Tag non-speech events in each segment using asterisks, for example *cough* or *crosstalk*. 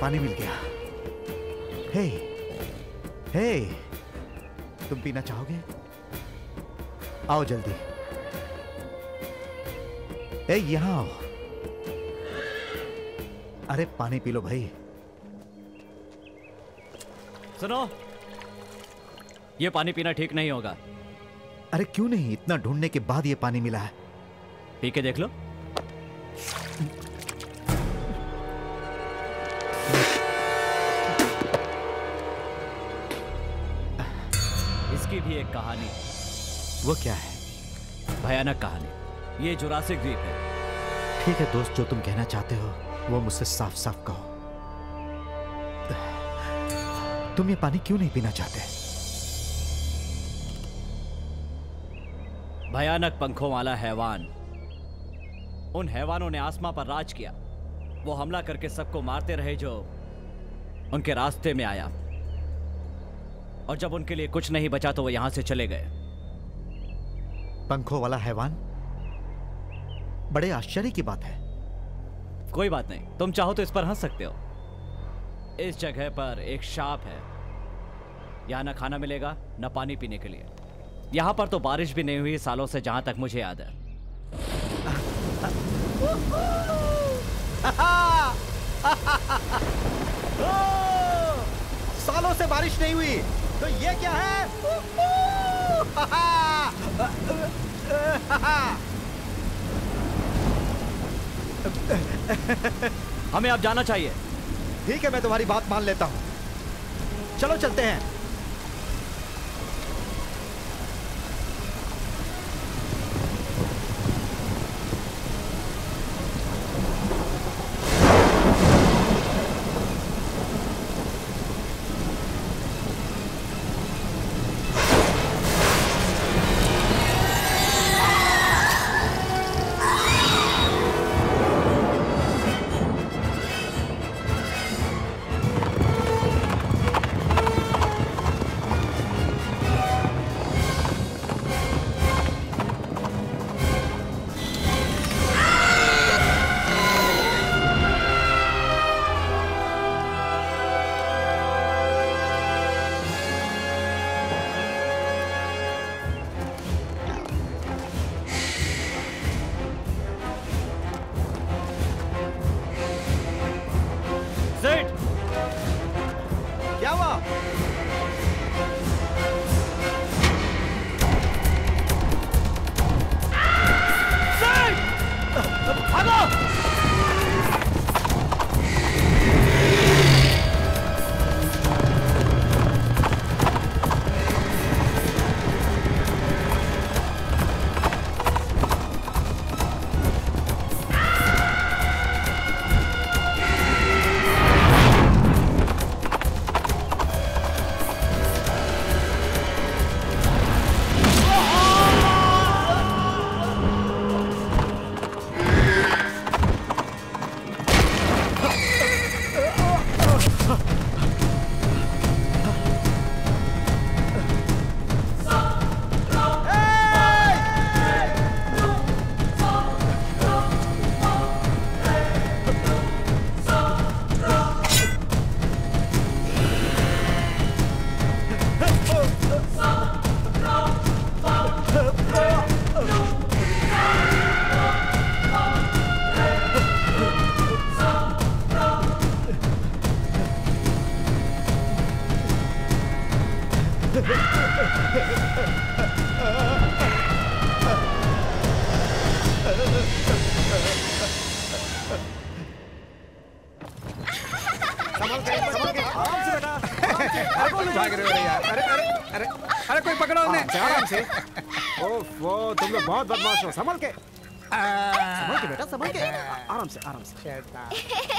पानी मिल गया। हे हे तुम पीना चाहोगे? आओ जल्दी। ए यहाँ आओ। अरे पानी पी लो भाई। सुनो ये पानी पीना ठीक नहीं होगा। अरे क्यों नहीं? इतना ढूँढने के बाद ये पानी मिला है। पी के देख लो। कहानी। वो क्या है? भयानक कहानी। ये जुरासिक द्वीप है। ठीक है दोस्त जो तुम कहना चाहते हो वो मुझसे साफ़ साफ़ कहो। तुम ये पानी क्यों नहीं पीना चाहते? भयानक पंखों वाला हैवान। उन हैवानों ने आसमा पर राज किया। वो हमला करके सबको मारते रहे जो उनके रास्ते में आया। और जब उनके लिए कुछ नहीं बचा तो वो यहाँ से चले गए। पंखों वाला हैवान? बड़े आश्चर्य की बात है। कोई बात नहीं तुम चाहो तो इस पर हंस सकते हो। इस जगह पर एक शाप है। यहाँ ना खाना मिलेगा ना पानी पीने के लिए। यहाँ पर तो बारिश भी नहीं हुई सालों से जहाँ तक मुझे याद है। *laughs* सालों से बारिश नहीं हुई। तो ये क्या है? हमें अब जाना चाहिए। ठीक है मैं तुम्हारी बात मान लेता हूँ। चलो चलते हैं। बहुत बदमाश हो संभल के। संभल के बेटा संभल के। आराम से आराम से।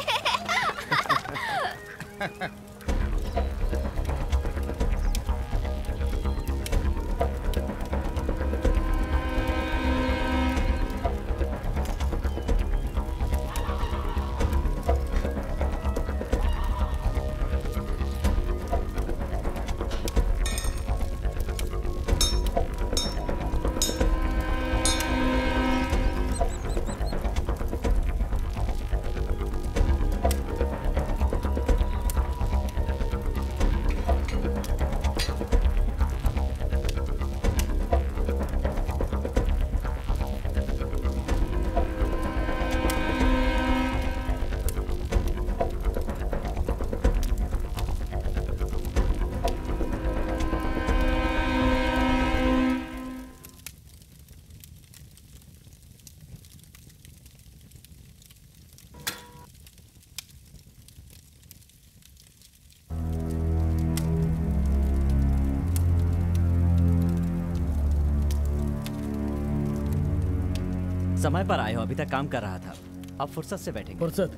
समय पर आए हो अभी तक काम कर रहा था। अब फुर्सत से बैठेंगे। फुर्सत?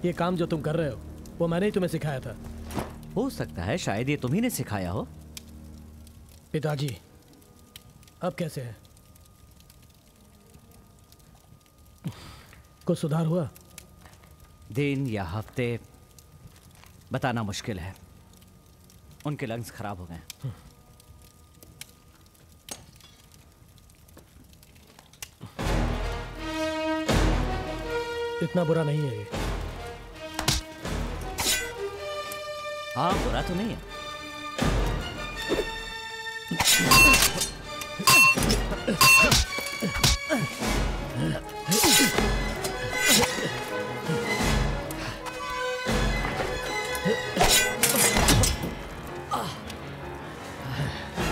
*laughs* ये काम जो तुम कर रहे हो वो मैंने ही तुम्हें सिखाया था। हो सकता है शायद ये तुम्ही ने सिखाया हो। पिताजी अब कैसे है? कुछ सुधार हुआ? दिन या हफ़्ते बताना मुश्किल है। उनके लंग्स खराब हो गए इतना बुरा नहीं है ये। हाँ बुरा तो नहीं है।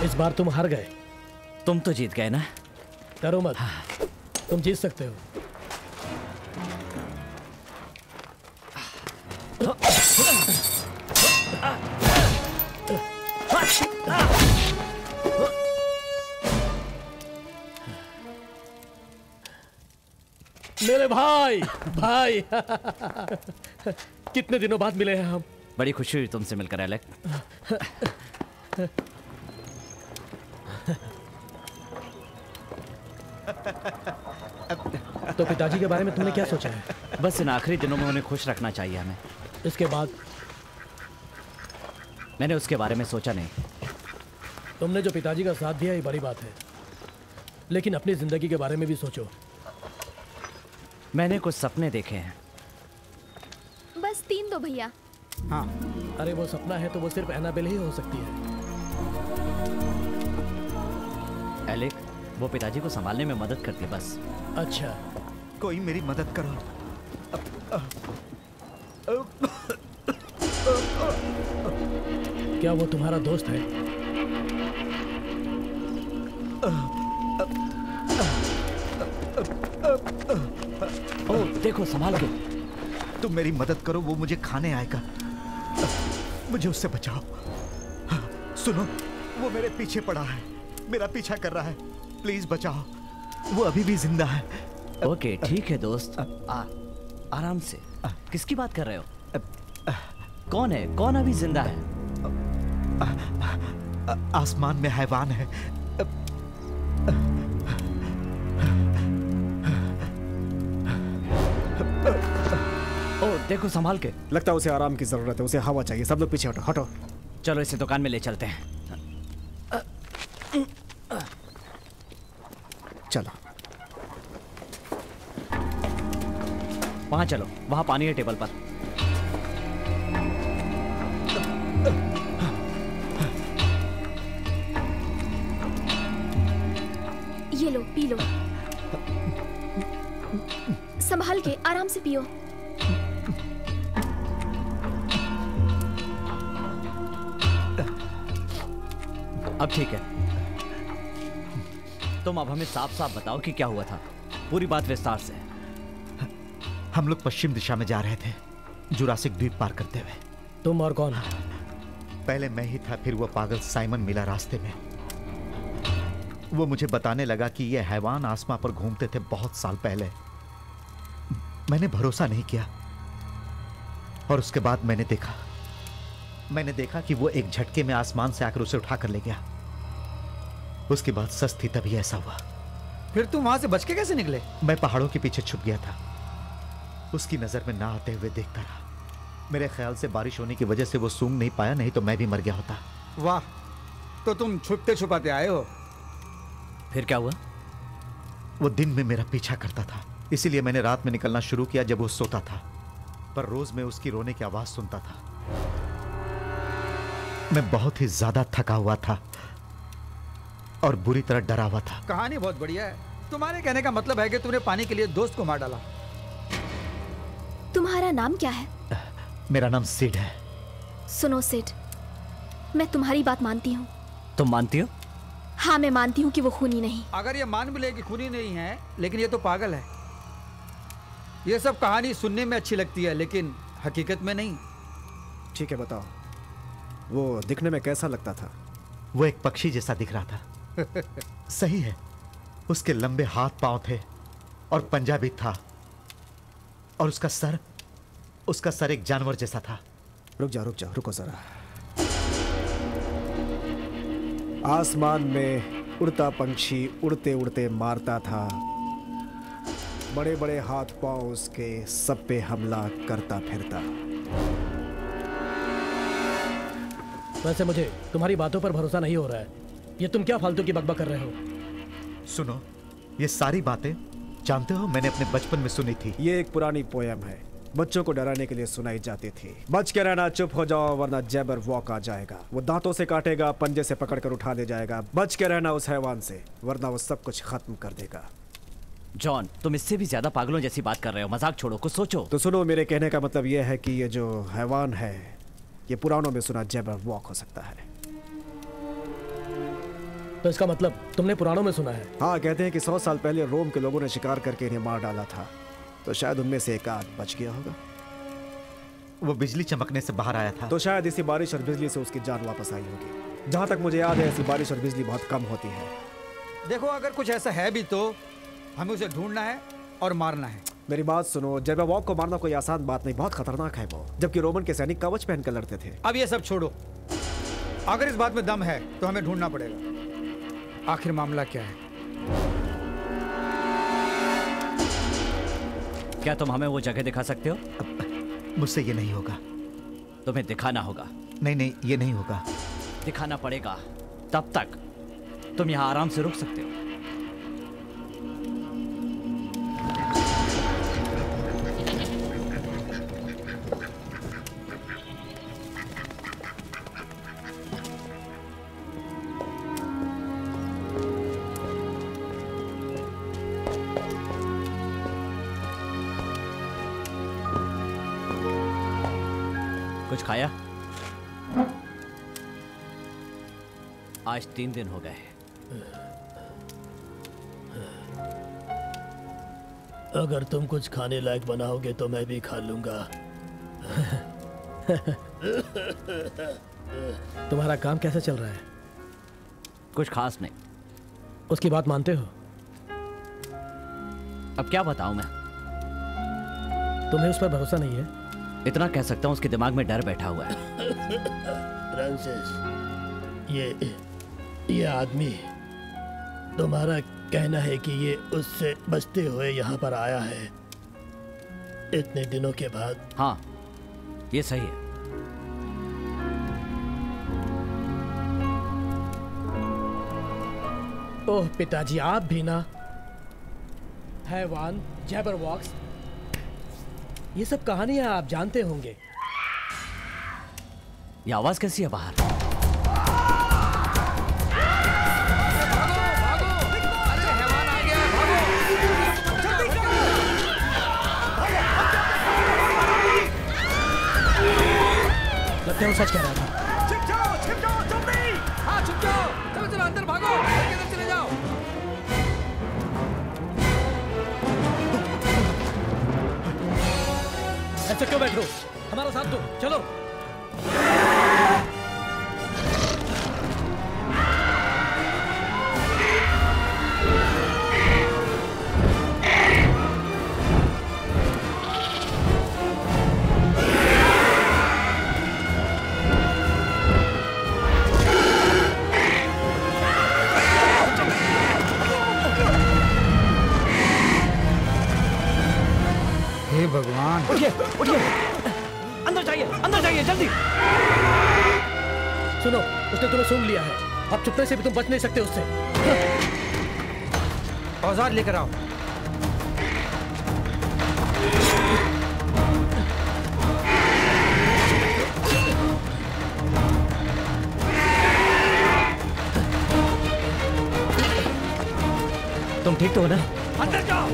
इस बार तुम हार गए। तुम तो जीत गए ना? करो मत। तुम जीत सकते हो। मेरे भाई भाई। कितने दिनों बाद मिले हैं हम? बड़ी खुशी हुई तुमसे मिलकर एलेक। तो पिताजी के बारे में तुमने क्या सोचा है? बस इन आखिरी दिनों में उन्हें खुश रखना चाहिए हमें। इसके बाद? मैंने उसके बारे में सोचा नहीं। तुमने जो पिताजी का साथ दिया ये बड़ी बात है। लेकिन अपनी ज़िंदगी के बारे में भी सोचो। मैंने कुछ सपने देखे हैं। बस तीन दो भैया। हाँ। अरे वो सपना है तो वो सिर्फ़ एनाबेल ही हो सकती है। एलेक वो पिताजी को संभालने में मदद करती बस। अच्छा। कोई मेरी मदद करो। क्या वो तुम्हारा दोस्त है? देखो संभाल के। तुम मेरी मदद करो वो मुझे खाने आएगा। मुझे उससे बचाओ। सुनो वो मेरे पीछे पड़ा है। मेरा पीछा कर रहा है। प्लीज़ बचाओ। वो अभी भी ज़िंदा है। ओके ठीक है दोस्त। आ, आराम से। किसकी बात कर रहे हो? कौन है? कौन अभी ज़िंदा है? आसमान में हैवान है। ओ देखो संभाल के। लगता है उसे आराम की ज़रूरत है उसे हवा चाहिए। सब लोग पीछे हटो हटो। चलो इसे दुकान में ले चलते हैं। चलो। वहाँ चलो वहाँ पानी है टेबल पर। ये लो पी लो। संभाल के आराम से पियो। अब ठीक है। तुम अब हमें साफ़ साफ़ बताओ कि क्या हुआ था। पूरी बात विस्तार से। हम लोग पश्चिम दिशा में जा रहे थे जुरासिक द्वीप पार करते हुए। तुम और कौन? पहले मैं ही था फिर वो पागल साइमन मिला रास्ते में। वो मुझे बताने लगा कि ये हैवान आसमां पर घूमते थे बहुत साल पहले। मैंने भरोसा नहीं किया। और उसके बाद मैंने देखा। मैंने देखा कि वो एक झटके में आसमान से आकर उसे उठाकर ले गया। उसकी बाद सस्ती तभी ऐसा हुआ। फिर तुम वहाँ से बच के कैसे निकले? मैं पहाड़ों के पीछे छुप गया था। उसकी नज़र में ना आते हुए देखता रहा। मेरे ख्याल से बारिश होने की वजह से वो सूंघ नहीं पाया नहीं तो मैं भी मर गया होता। वाह तो तुम छुपते छुपाते आए हो। फिर क्या हुआ? वो दिन में मेरा पीछा करता था। इसीलिए मैंने रात में निकलना शुरू किया जब वो सोता था। पर रोज मैं उसकी रोने की आवाज़ सुनता था। मैं बहुत ही ज़्यादा थका हुआ था। और बुरी तरह डरा हुआ था। कहानी बहुत बढ़िया है। तुम्हारे कहने का मतलब है कि तुमने पानी के लिए दोस्त को मार डाला। तुम्हारा नाम क्या है? मेरा नाम सिड है। सुनो सिड मैं तुम्हारी बात मानती हूँ। तुम मानती हो? हाँ मैं मानती हूँ कि वो खूनी नहीं। अगर ये मान भी ले कि खूनी नहीं है लेकिन ये तो पागल है। ये सब कहानी सुनने में अच्छी लगती है लेकिन हकीकत में नहीं। ठीक है बताओ। वो दिखने में कैसा लगता था? वो एक पक्षी जैसा दिख रहा था। सही है। उसके लंबे हाथ पाँव थे और पंजा भी था। और उसका सर उसका सर एक जानवर जैसा था। रुक जाओ रुक जाओ रुको जरा। आसमान में उड़ता पंछी उड़ते उड़ते मारता था। बड़े बड़े हाथ पाँव उसके सब पे हमला करता फिरता। वैसे मुझे तुम्हारी बातों पर भरोसा नहीं हो रहा है। ये तुम क्या फालतू की बकबक कर रहे हो? सुनो ये सारी बातें जानते हो? मैंने अपने बचपन में सुनी थी। ये एक पुरानी पोयम है। बच्चों को डराने के लिए सुनाई जाती थी। बच के रहना चुप हो जाओ वरना जैबर वॉक आ जाएगा। वो दांतों से काटेगा पंजे से पकड़कर उठा ले जाएगा। बच के रहना उस हैवान से वरना वो सब कुछ खत्म कर देगा। जॉन तुम इससे भी ज़्यादा पागलों जैसी बात कर रहे हो। मज़ाक छोड़ो कुछ सोचो। तो सुनो मेरे कहने का मतलब यह है कि ये जो हैवान है ये पुरानों में सुना जैबर वॉक हो सकता है। तो इसका मतलब तुमने पुराणों में सुना है। हाँ कहते हैं कि सौ साल पहले रोम के लोगों ने शिकार करके इन्हें मार डाला था। तो शायद उनमें से एक आध बच गया होगा। वो बिजली चमकने से बाहर आया था। तो शायद इसी बारिश और बिजली से उसकी जान वापस आई होगी। जहाँ तक मुझे याद है ऐसी बारिश और बिजली बहुत कम होती है। देखो अगर कुछ ऐसा है भी तो हमें उसे ढूंढना है और मारना है। मेरी बात सुनो जब वॉक को मारना कोई आसान बात नहीं बहुत खतरनाक है वो। जबकि रोमन के सैनिक कवच पहनकर लड़ते थे। अब ये सब छोड़ो। अगर इस बात में दम है तो हमें ढूंढना पड़ेगा। आखिर मामला क्या है? क्या तुम हमें वो जगह दिखा सकते हो? मुझसे ये नहीं होगा। तुम्हें दिखाना होगा। नहीं नहीं ये नहीं होगा। दिखाना पड़ेगा। तब तक तुम यहाँ आराम से रुक सकते हो। आज तीन दिन हो गए। अगर तुम कुछ खाने लायक बनाओगे तो मैं भी खा लूँगा। तुम्हारा काम कैसा चल रहा है? कुछ खास नहीं। उसकी बात मानते हो? अब क्या बताऊँ मैं? तुम्हें उस पर भरोसा नहीं है? इतना कह सकता हूँ उसके दिमाग में डर बैठा हुआ है। *laughs* फ्रांसिस ये ये आदमी तुम्हारा कहना है कि ये उससे बचते हुए यहाँ पर आया है। इतने दिनों के बाद। हाँ ये सही है। ओह पिताजी आप भी ना? हैवान जैबर वॉक्स। ये सब कहानियाँ आप जानते होंगे। ये आवाज़ कैसी है बाहर? लगता हैं वो सच कह रहा था। ऐसे क्यों बैठ रहे हो? हमारा साथ दो। चलो। सुन लिया है। अब चुपने से भी तुम बच नहीं सकते उससे। औज़ार लेकर आओ। तुम ठीक तो हो ना? अंदर जाओ।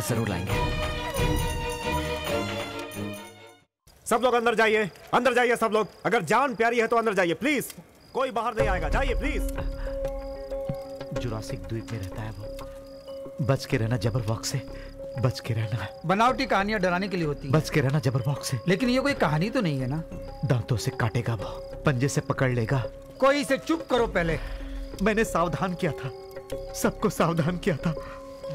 वापस ज़रूर लाएँगे। सब लोग अंदर जाइए अंदर जाइए सब लोग। अगर जान प्यारी है तो अंदर जाइए प्लीज़ कोई बाहर नहीं आएगा जाइए प्लीज़ जुरासिक द्वीप में रहता है वो। बच के रहना जबर वॉक से बच के रहना। बनावटी कहानियाँ डराने के लिए होती हैं। बच के रहना जबर वॉक से। लेकिन ये कोई कहानी तो नहीं है ना? दांतों से काटेगा वो पंजे से पकड़ लेगा। कोई इसे चुप करो पहले। मैंने सावधान किया था सबको सावधान किया था।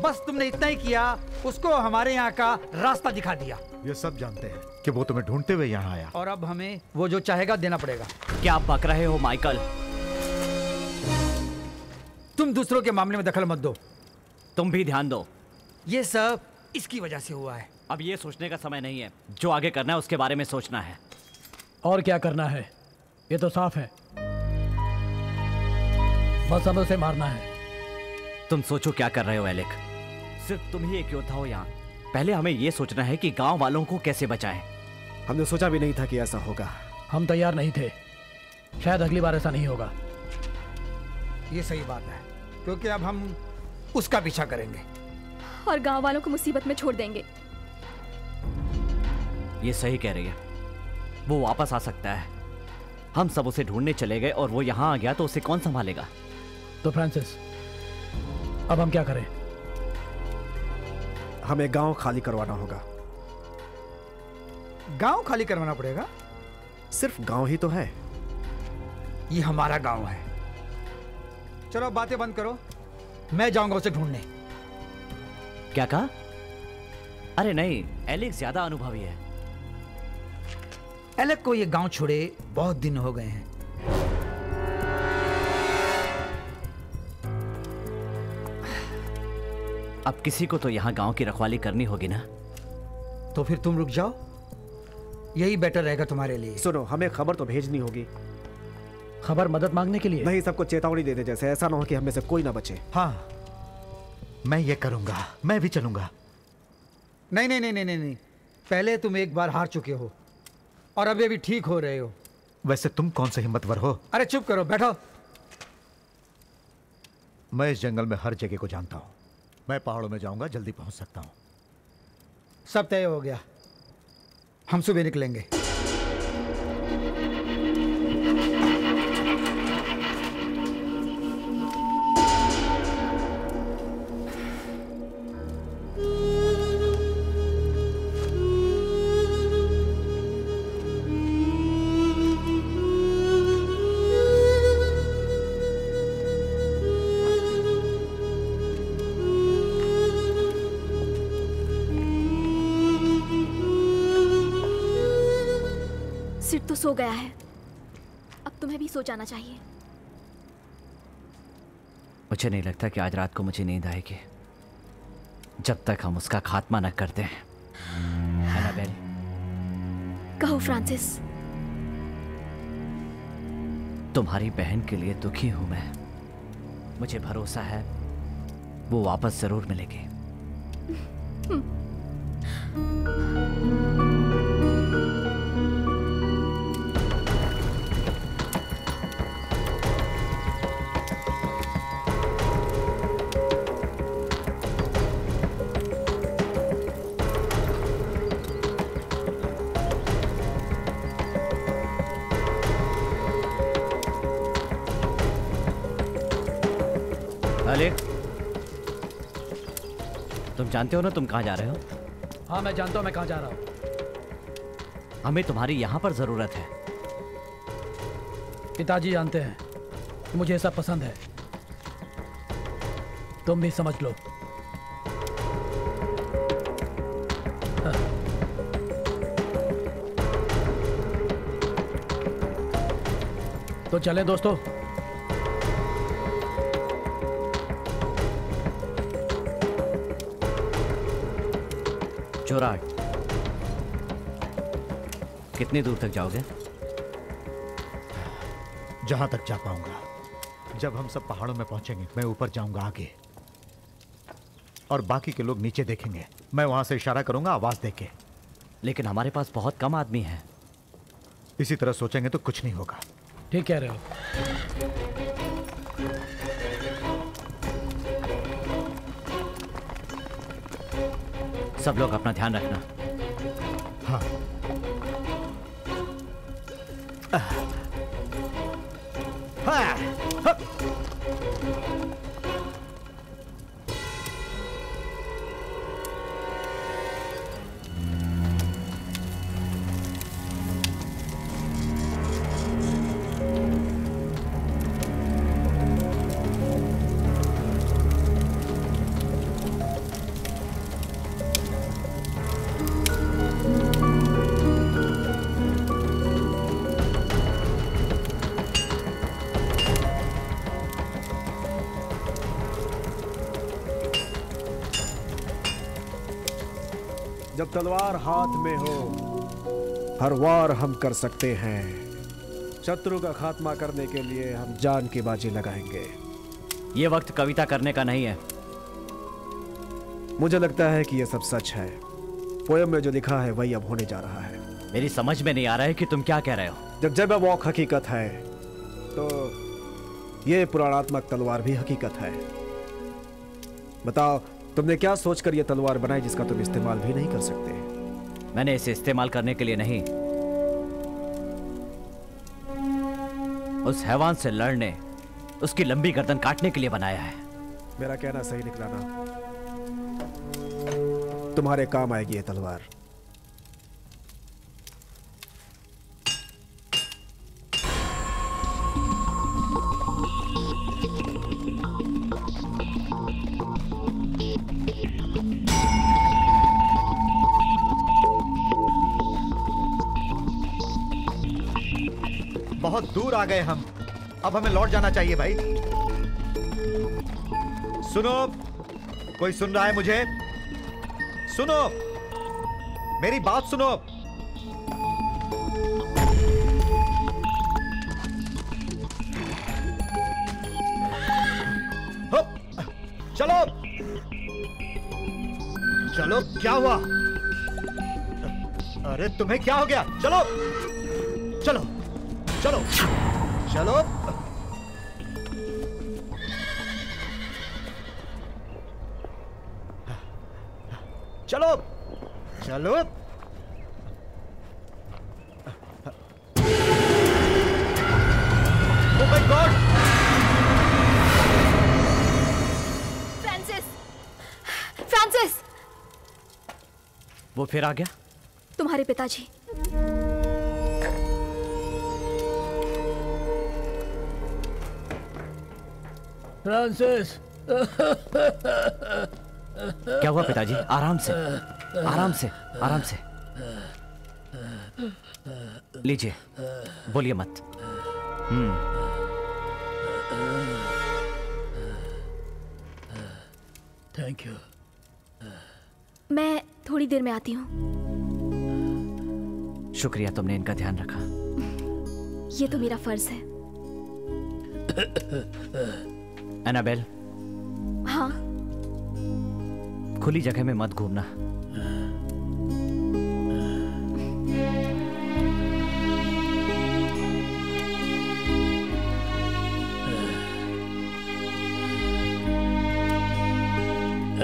बस तुमने इतना ही किया उसको हमारे यहाँ का रास्ता दिखा दिया। ये सब जानते हैं कि वो तुम्हें ढूंढते हुए यहाँ आया। और अब हमें वो जो चाहेगा देना पड़ेगा। क्या आप बक रहे हो माइकल? तुम दूसरों के मामले में दखल मत दो। तुम भी ध्यान दो। ये सब इसकी वजह से हुआ है। अब ये सोचने का समय नहीं है। जो आगे करना है उसके बारे में सोचना है। और क्या करना है? ये तो साफ़ है। बस हमें उसे मारना है। तुम सोचो क्या कर रहे हो एलिक सिर्फ़ तुम ही एक योद्धा हो यहाँ। पहले हमें ये सोचना है कि गाँव वालों को कैसे बचाएँ। हमने सोचा भी नहीं था कि ऐसा होगा। हम तैयार नहीं थे। शायद अगली बार ऐसा नहीं होगा। ये सही बात है क्योंकि अब हम उसका पीछा करेंगे। और गाँव वालों को मुसीबत में छोड़ देंगे। ये सही कह रही है। वो वापस आ सकता है। हम सब उसे ढूँढने चले गए और वो यहाँ आ गया तो उसे कौन संभालेगा? तो फ्रांसिस अब हम क्या करें? हमें गाँव खाली करवाना होगा। गाँव खाली करवाना पड़ेगा? सिर्फ़ गाँव ही तो है। ये हमारा गाँव है। चलो बातें बंद करो। मैं जाऊँगा उसे ढूँढने। क्या कहा? अरे नहीं एलिक ज़्यादा अनुभवी है। एलेक को ये गाँव छोड़े बहुत दिन हो गए हैं। अब किसी को तो यहाँ गाँव की रखवाली करनी होगी ना? तो फिर तुम रुक जाओ। यही बेटर रहेगा तुम्हारे लिए। सुनो हमें खबर तो भेजनी होगी। खबर मदद मांगने के लिए? नहीं सबको चेतावनी दे दे जैसे ऐसा ना हो कि हमें से कोई ना बचे। हाँ। मैं ये करूँगा मैं भी चलूँगा। नहीं नहीं नहीं नहीं नहीं नहीं। पहले तुम एक बार हार चुके हो और अभी अभी ठीक हो रहे हो। वैसे तुम कौन से हिम्मतवर हो? अरे चुप करो बैठो। मैं इस जंगल में हर जगह को जानता हूँ। मैं पहाड़ों में जाऊँगा, जल्दी पहुँच सकता हूँ। सब तय हो गया। हम सुबह निकलेंगे। गया है। अब तुम्हें भी सो जाना चाहिए। मुझे नहीं लगता कि आज रात को मुझे नींद आएगी। जब तक हम उसका खात्मा न करते हैं। कहो फ्रांसिस। तुम्हारी बहन के लिए दुखी हूँ मैं। मुझे भरोसा है वो वापस ज़रूर मिलेगी। जानते हो ना तुम कहाँ जा रहे हो? हाँ मैं जानता हूँ मैं कहाँ जा रहा हूँ। हमें तुम्हारी यहाँ पर ज़रूरत है। पिताजी जानते हैं मुझे ऐसा पसंद है। तुम भी समझ लो। तो चलें दोस्तों। चोराट कितनी दूर तक जाओगे? जहाँ तक जा पाऊँगा। जब हम सब पहाड़ों में पहुँचेंगे मैं ऊपर जाऊँगा आगे। और बाकी के लोग नीचे देखेंगे। मैं वहाँ से इशारा करूँगा आवाज़ देके लेकिन हमारे पास बहुत कम आदमी हैं। इसी तरह सोचेंगे तो कुछ नहीं होगा। ठीक कह रहे हो। सब लोग अपना ध्यान रखना। हाँ। हाँ, हाँ। तलवार हाथ में हो। हर वार हम कर सकते हैं। शत्रु का खात्मा करने के लिए हम जान की बाजी लगाएँगे। ये वक्त कविता करने का नहीं है। मुझे लगता है कि यह सब सच है। पोयम में जो लिखा है वही अब होने जा रहा है। मेरी समझ में नहीं आ रहा है कि तुम क्या कह रहे हो। जब जब वॉक हकीकत है तो ये पुराणात्मक तलवार भी हकीकत है। बताओ तुमने क्या सोचकर यह तलवार बनाई जिसका तुम इस्तेमाल भी नहीं कर सकते? मैंने इसे इस्तेमाल करने के लिए नहीं। उस हैवान से लड़ने, उसकी लंबी गर्दन काटने के लिए बनाया है। मेरा कहना सही निकला ना। तुम्हारे काम आएगी ये तलवार। आ गए हम। अब हमें लौट जाना चाहिए भाई। सुनो, कोई सुन रहा है मुझे? सुनो, मेरी बात सुनो। चलो। चलो, क्या हुआ? अरे, तुम्हें क्या हो गया? चलो। चलो। चलो। चलो। Oh फ्रांसिस फ्रांसिस वो फिर आ गया? तुम्हारे पिताजी। फ्रांसिस क्या हुआ पिताजी? आराम से। आराम से आराम से। लीजिए बोलिए मत। हम्म। थैंक यू मैं थोड़ी देर में आती हूँ। शुक्रिया तुमने इनका ध्यान रखा। ये तो मेरा फ़र्ज़ है। *laughs* एनाबेल हाँ? खुली जगह में मत घूमना।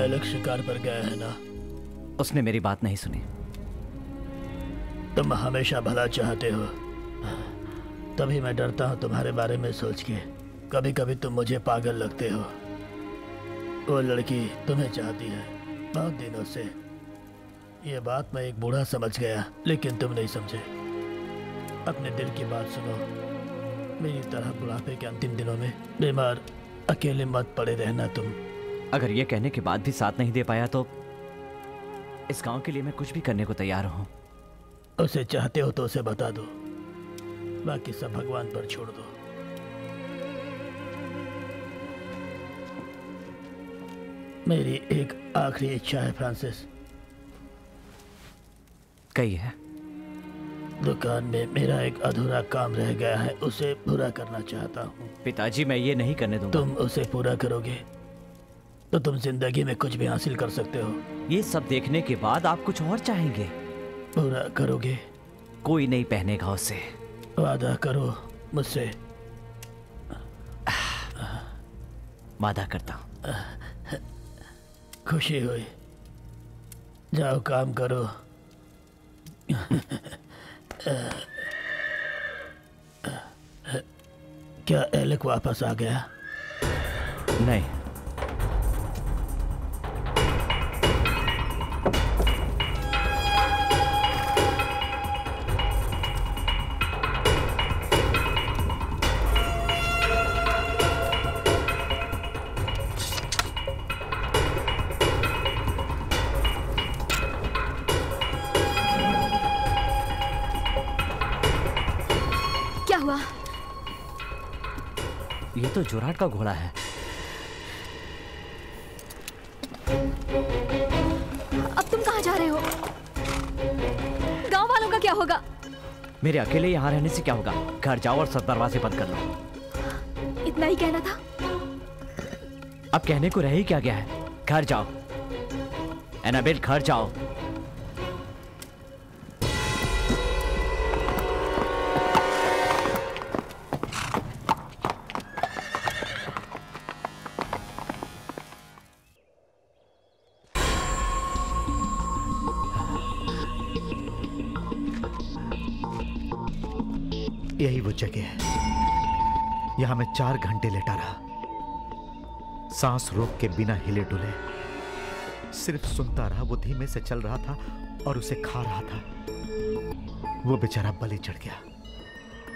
एलेक्स शिकार पर गया है ना? उसने मेरी बात नहीं सुनी। तुम हमेशा भला चाहते हो। तभी मैं डरता हूँ तुम्हारे बारे में सोच के। कभी कभी तुम मुझे पागल लगते हो। वो लड़की तुम्हें चाहती है। बहुत दिनों से। ये बात मैं एक बूढ़ा समझ गया लेकिन तुम नहीं समझे। अपने दिल की बात सुनो। मेरी तरह बुढ़ापे के अंतिम दिनों में बीमार अकेले मत पड़े रहना तुम। अगर ये कहने के बाद भी साथ नहीं दे पाया तो इस गाँव के लिए मैं कुछ भी करने को तैयार हूँ। उसे चाहते हो तो उसे बता दो। बाकी सब भगवान पर छोड़ दो। मेरी एक आखिरी इच्छा है फ्रांसिस। कही है दुकान में मेरा एक अधूरा काम रह गया है उसे पूरा करना चाहता हूँ। पिताजी मैं ये नहीं करने दूँगा। तुम उसे पूरा करोगे तो तुम ज़िंदगी में कुछ भी हासिल कर सकते हो। ये सब देखने के बाद आप कुछ और चाहेंगे? पूरा करोगे। कोई नहीं पहनेगा उसे। वादा करो मुझसे। वादा करता हूँ। खुशी हुई। जाओ काम करो। क्या एलेक वापस आ गया? नहीं। जोराट का घोड़ा है। अब तुम कहाँ जा रहे हो? गाँव वालों का क्या होगा? मेरे अकेले यहाँ रहने से क्या होगा? घर जाओ और सब दरवाजे बंद कर लो। इतना ही कहना था? अब कहने को रह ही क्या गया है? घर जाओ। एनाबेल घर जाओ। जगह है। यहाँ मैं चार घंटे लेटा रहा। सांस रोक के बिना हिले डुले। सिर्फ़ सुनता रहा वो धीमे से चल रहा था और उसे खा रहा था। वो बेचारा बलि चढ़ गया।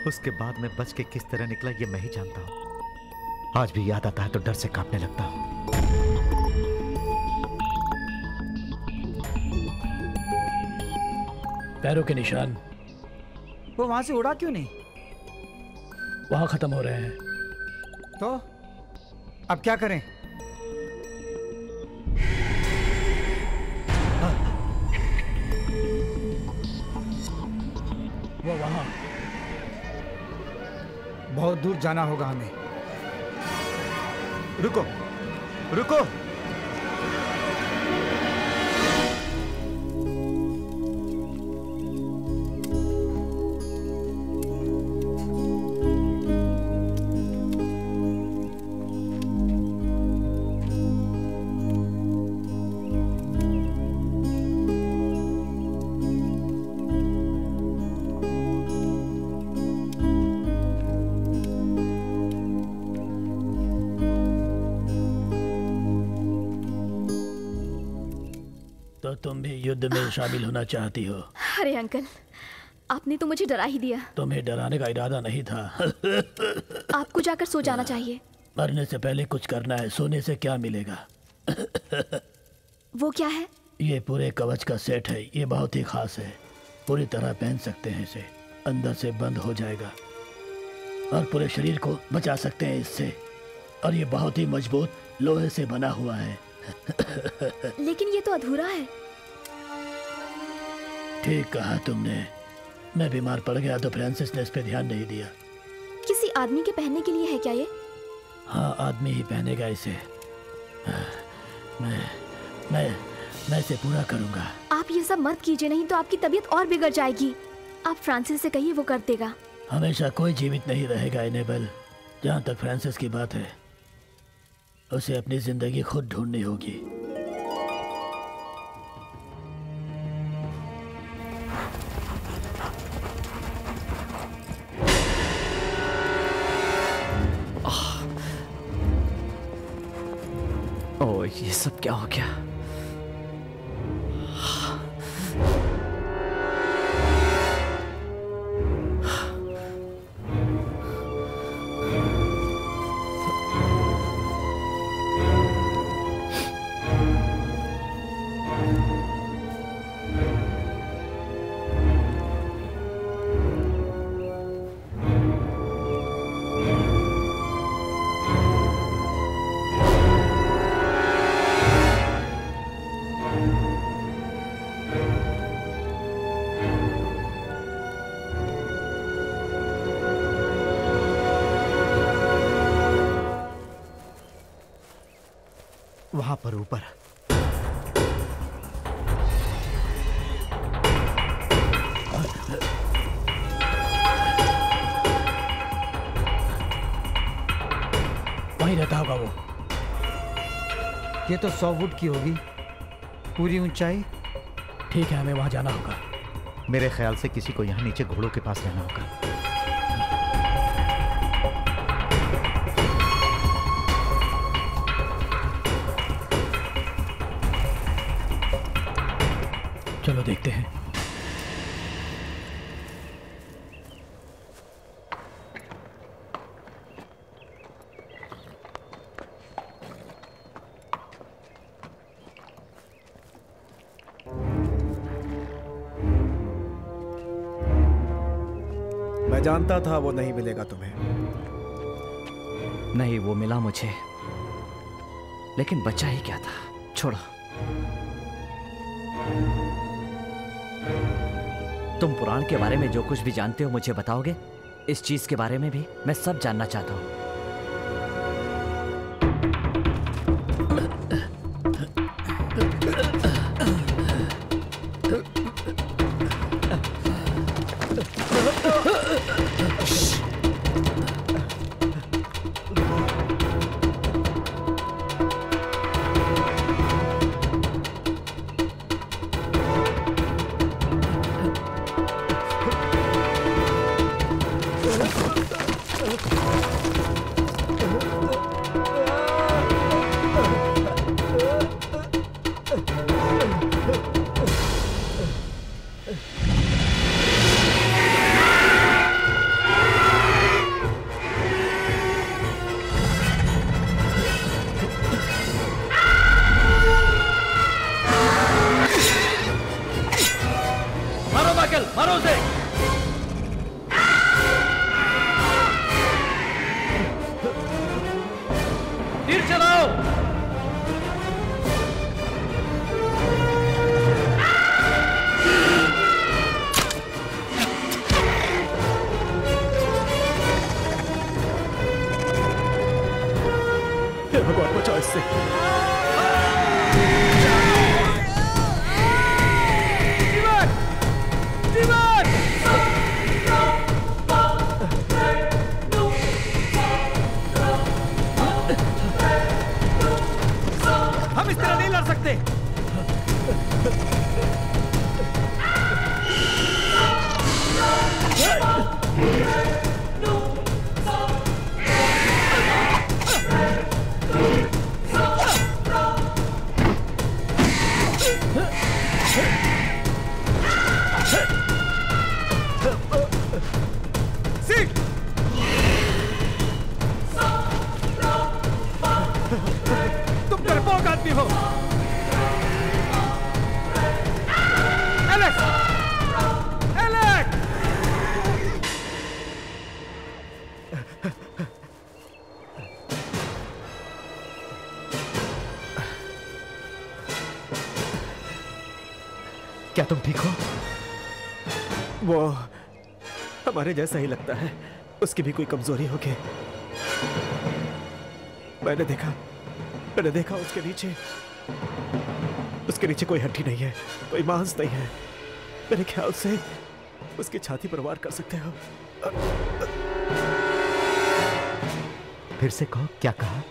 उसके बाद में बच के किस तरह निकला ये मैं ही जानता हूँ। आज भी याद आता है तो डर से कांपने लगता हूँ। पैरों के निशान। वो वहाँ से उड़ा क्यों नहीं? वहाँ खत्म हो रहे हैं। तो अब क्या करें? वो वहाँ। बहुत दूर जाना होगा हमें। रुको रुको। तुम भी युद्ध में शामिल होना चाहती हो। अरे अंकल आपने तो मुझे डरा ही दिया। तुम्हें डराने का इरादा नहीं था। आपको जाकर सो जाना चाहिए। मरने से पहले कुछ करना है सोने से क्या मिलेगा? वो क्या है? ये पूरे कवच का सेट है ये बहुत ही खास है। पूरी तरह पहन सकते हैं इसे अंदर से बंद हो जाएगा। और पूरे शरीर को बचा सकते हैं इससे। और ये बहुत ही मज़बूत लोहे से बना हुआ है। लेकिन ये तो अधूरा है। ठीक कहा तुमने। मैं बीमार पड़ गया तो फ्रांसिस ने इस पे ध्यान नहीं दिया। किसी आदमी के पहनने के लिए है क्या ये? हाँ आदमी ही पहनेगा इसे। मैं मैं मैं इसे पूरा करूँगा। आप ये सब मत कीजिए नहीं तो आपकी तबीयत और बिगड़ जाएगी। आप फ्रांसिस से कहिए वो कर देगा। हमेशा कोई जीवित नहीं रहेगा इनेबल जहाँ तक फ्रांसिस की बात है उसे अपनी ज़िंदगी खुद ढूंढनी होगी। क्या हो गया? तो सौ फुट की होगी। पूरी ऊंचाई? ठीक है हमें वहाँ जाना होगा। मेरे ख्याल से किसी को यहाँ नीचे घोड़ों के पास रहना होगा। चलो देखते हैं। जानता था, वो नहीं मिलेगा तुम्हें। नहीं, वो मिला मुझे। लेकिन बचा ही क्या था? छोड़ो। तुम पुराण के बारे में जो कुछ भी जानते हो, मुझे बताओगे? इस चीज़ के बारे में भी? मैं सब जानना चाहता हूँ। क्या तुम ठीक हो? वो हमारे जैसा ही लगता है। उसकी भी कोई कमज़ोरी होगी। मैंने देखा मैंने देखा उसके नीचे। उसके नीचे कोई हड्डी नहीं है कोई मांस नहीं है। मेरे ख्याल से उसकी छाती पर वार कर सकते हो। फिर से कहो क्या कहा?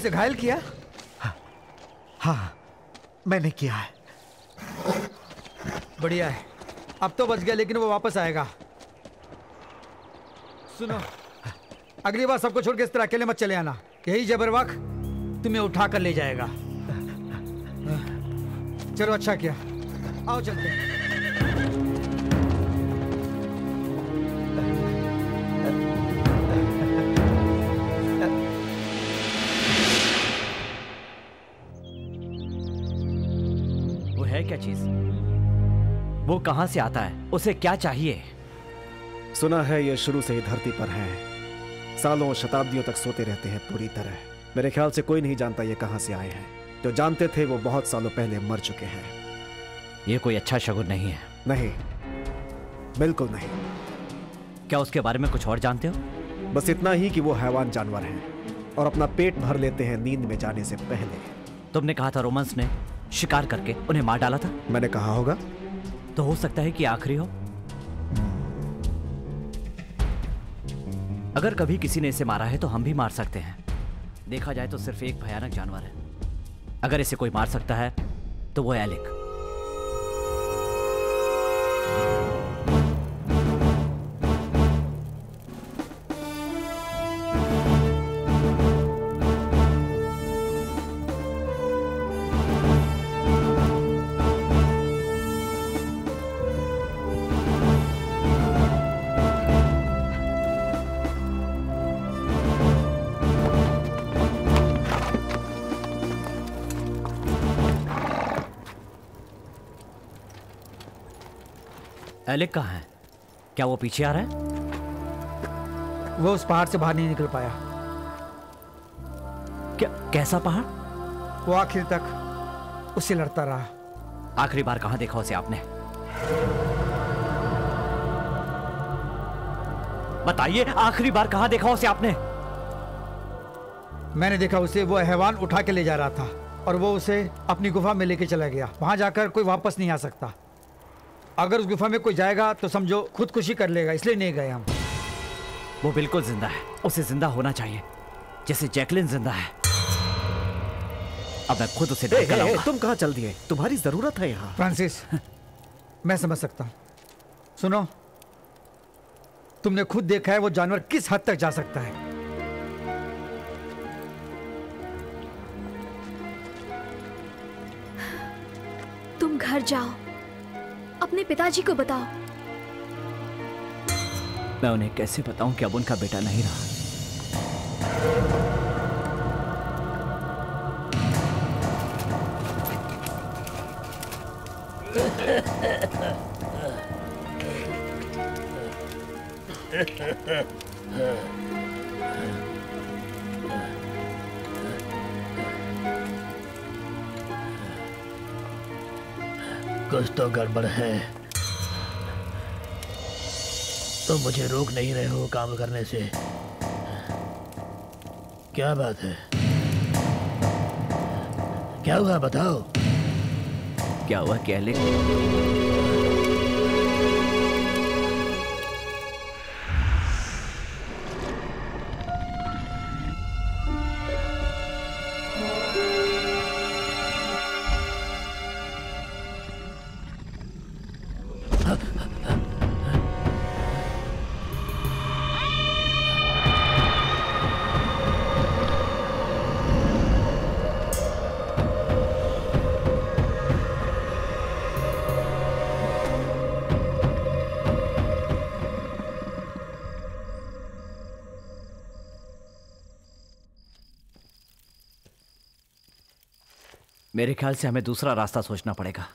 उसे घायल किया? हाँ। मैंने किया है। बढ़िया है। अब तो बच गया लेकिन वो वापस आएगा। सुनो अगली बार सबको छोड़ के इस तरह अकेले मत चले आना। यही जबरवाक तुम्हें उठा कर ले जाएगा। चलो अच्छा किया। आओ चलते हैं। कहाँ से आता है? उसे क्या चाहिए? सुना है ये शुरू से ही धरती पर है। सालों शताब्दियों तक सोते रहते हैं पूरी तरह। मेरे ख्याल से कोई नहीं जानता ये कहाँ से आए हैं। जो जानते थे वो बहुत सालों पहले मर चुके हैं। ये कोई अच्छा शगुन नहीं है। नहीं। बिल्कुल नहीं। क्या उसके बारे में कुछ और जानते हो? बस इतना ही कि वो हैवान जानवर हैं और अपना पेट भर लेते हैं नींद में जाने से पहले। तुमने कहा था रोमन्स ने शिकार करके उन्हें मार डाला था? मैंने कहा होगा। तो हो सकता है कि आखिरी हो। अगर कभी किसी ने इसे मारा है तो हम भी मार सकते हैं। देखा जाए तो सिर्फ़ एक भयानक जानवर है। अगर इसे कोई मार सकता है तो वो एलिक। एलिक कहाँ है? क्या वो पीछे आ रहा है? वो उस पहाड़ से बाहर नहीं निकल पाया। क्या कैसा पहाड़? वो आखिर तक उससे लड़ता रहा। आखिरी बार कहाँ देखा उसे आपने? बताइए आखिरी बार कहाँ देखा उसे आपने? मैंने देखा उसे वो हैवान उठा के ले जा रहा था और वो उसे अपनी गुफा में लेके चला गया। वहाँ जाकर कोई वापस नहीं आ सकता। अगर उस गुफा में कोई जाएगा तो समझो खुदकुशी कर लेगा इसलिए नहीं गए हम। वो बिल्कुल ज़िंदा है। उसे ज़िंदा होना चाहिए जैसे जैकलिन ज़िंदा है। अब मैं खुद उसे ए, ए, ए, तुम कहाँ चल दिए? तुम्हारी ज़रूरत है यहाँ। फ्रांसिस *laughs* मैं समझ सकता हूँ। सुनो तुमने खुद देखा है वो जानवर किस हद तक जा सकता है। तुम घर जाओ। अपने पिताजी को बताओ। मैं उन्हें कैसे बताऊँ कि अब उनका बेटा नहीं रहा? *laughs* कुछ तो गड़बड़ है। तो मुझे रोक नहीं रहे हो काम करने से। क्या बात है? क्या हुआ बताओ? क्या हुआ कहले मेरे ख्याल से हमें दूसरा रास्ता सोचना पड़ेगा।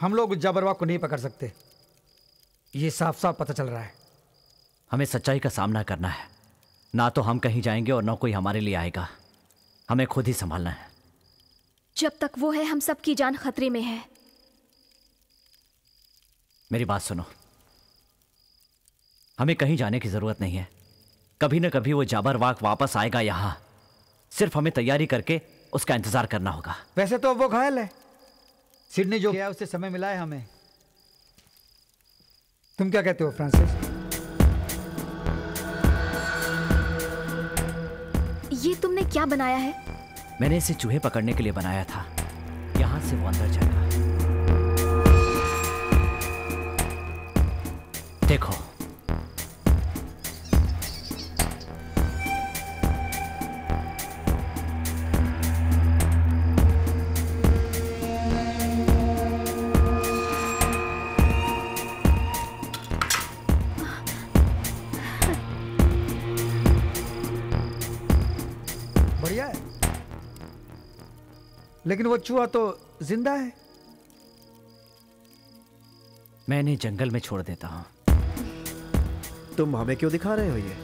हम लोग उस जाबरवा को नहीं पकड़ सकते। ये साफ़ साफ़ पता चल रहा है। हमें सच्चाई का सामना करना है। ना तो हम कहीं जाएँगे और ना कोई हमारे लिए आएगा। हमें खुद ही संभालना है। जब तक वो है हम सबकी जान खतरे में है। मेरी बात सुनो। हमें कहीं जाने की ज़रूरत नहीं है। कभी ना कभी वो जाबरवाक वापस आएगा यहाँ। सिर्फ़ हमें तैयारी करके उसका इंतज़ार करना होगा। वैसे तो अब वो घायल है। सिडनी जो किया उससे समय मिला है हमें? तुम क्या कहते हो फ्रांसिस? ये तुमने क्या बनाया है? मैंने इसे चूहे पकड़ने के लिए बनाया था। यहाँ से वो अंदर जाएगा देखो लेकिन वो चूहा तो ज़िंदा है। मैं इन्हें जंगल में छोड़ देता हूँ। तुम हमें क्यों दिखा रहे हो ये?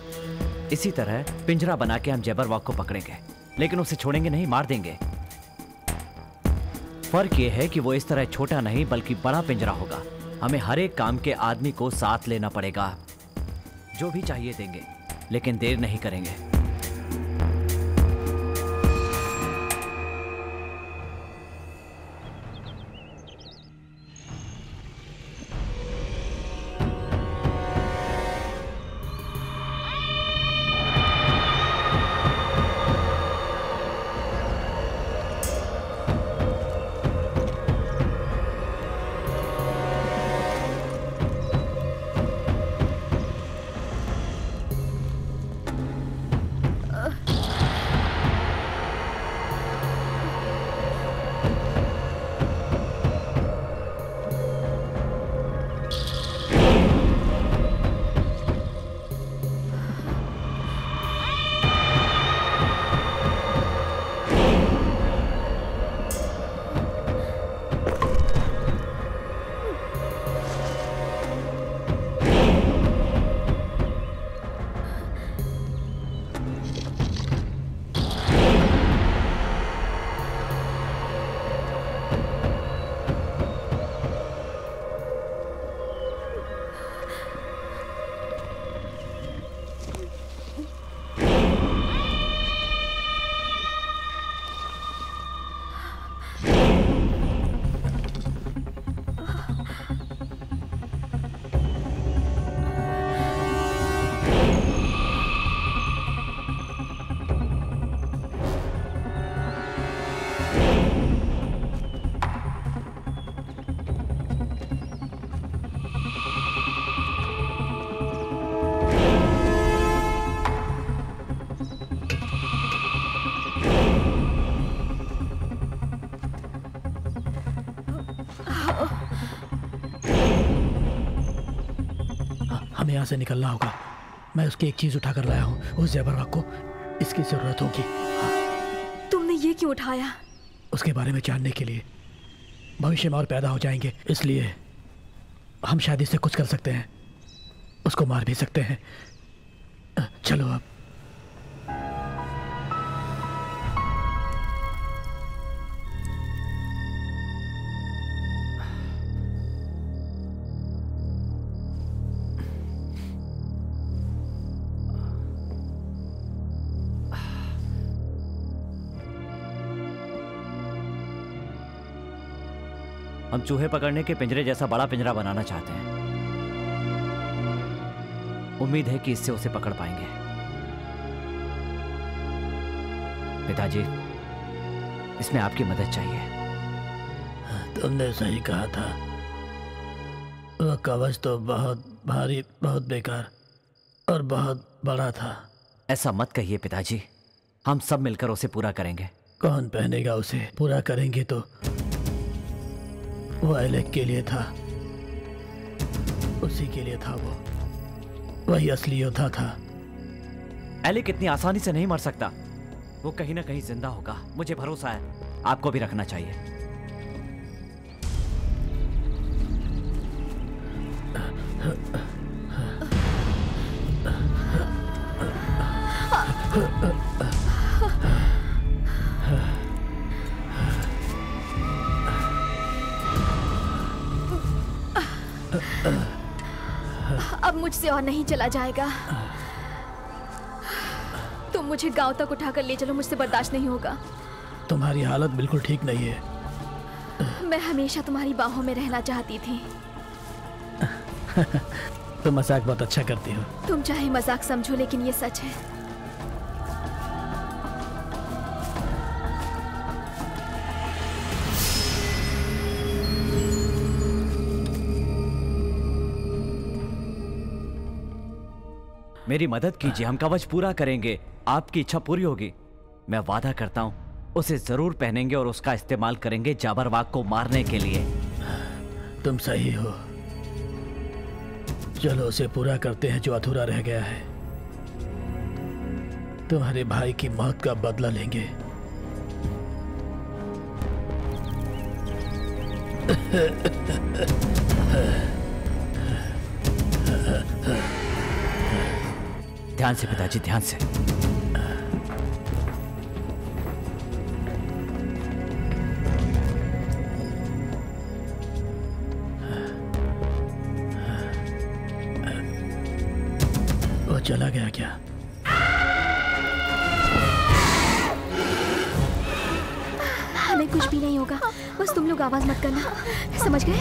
इसी तरह पिंजरा बना के हम जैबरवॉक को पकड़ेंगे लेकिन उसे छोड़ेंगे नहीं मार देंगे। फ़र्क यह है कि वो इस तरह छोटा नहीं बल्कि बड़ा पिंजरा होगा। हमें हर एक काम के आदमी को साथ लेना पड़ेगा। जो भी चाहिए देंगे लेकिन देर नहीं करेंगे। से निकलना होगा। मैं उसकी एक चीज़ उठा कर लाया हूँ उस जेबरवाक को। इसकी ज़रूरत होगी। तुमने ये क्यों उठाया? उसके बारे में जानने के लिए। भविष्य में और पैदा हो जाएँगे इसलिए हम शादी से कुछ कर सकते हैं। उसको मार भी सकते हैं। हम चूहे पकड़ने के पिंजरे जैसा बड़ा पिंजरा बनाना चाहते हैं। उम्मीद है कि इससे उसे पकड़ पाएँगे। पिताजी इसमें आपकी मदद चाहिए। तुमने सही कहा था। वह कवच तो बहुत भारी बहुत बेकार और बहुत बड़ा था। ऐसा मत कहिए पिताजी। हम सब मिलकर उसे पूरा करेंगे। कौन पहनेगा उसे? पूरा करेंगे तो वो एलेक के लिए था। उसी के लिए था वो। वही असली योद्धा था। एलेक इतनी आसानी से नहीं मर सकता। वो कहीं ना कहीं ज़िंदा होगा। मुझे भरोसा है। आपको भी रखना चाहिए। मुझसे और नहीं चला जाएगा। तुम मुझे गाँव तक उठाकर ले चलो मुझसे बर्दाश्त नहीं होगा। तुम्हारी हालत बिल्कुल ठीक नहीं है। मैं हमेशा तुम्हारी बाहों में रहना चाहती थी। *laughs* तुम मज़ाक बहुत अच्छा करती हो। तुम चाहे मज़ाक समझो लेकिन ये सच है। मेरी मदद कीजिए, हम कवच पूरा करेंगे। आपकी इच्छा पूरी होगी। मैं वादा करता हूँ, उसे ज़रूर पहनेंगे और उसका इस्तेमाल करेंगे जाबरवाग को मारने के लिए। तुम सही हो। चलो, उसे पूरा करते हैं जो अधूरा रह गया है। तुम्हारे भाई की मौत का बदला लेंगे। *laughs* ध्यान से पिताजी, ध्यान से। वो चला गया क्या? हमें कुछ भी नहीं होगा। बस तुम लोग आवाज़ मत करना। समझ गए?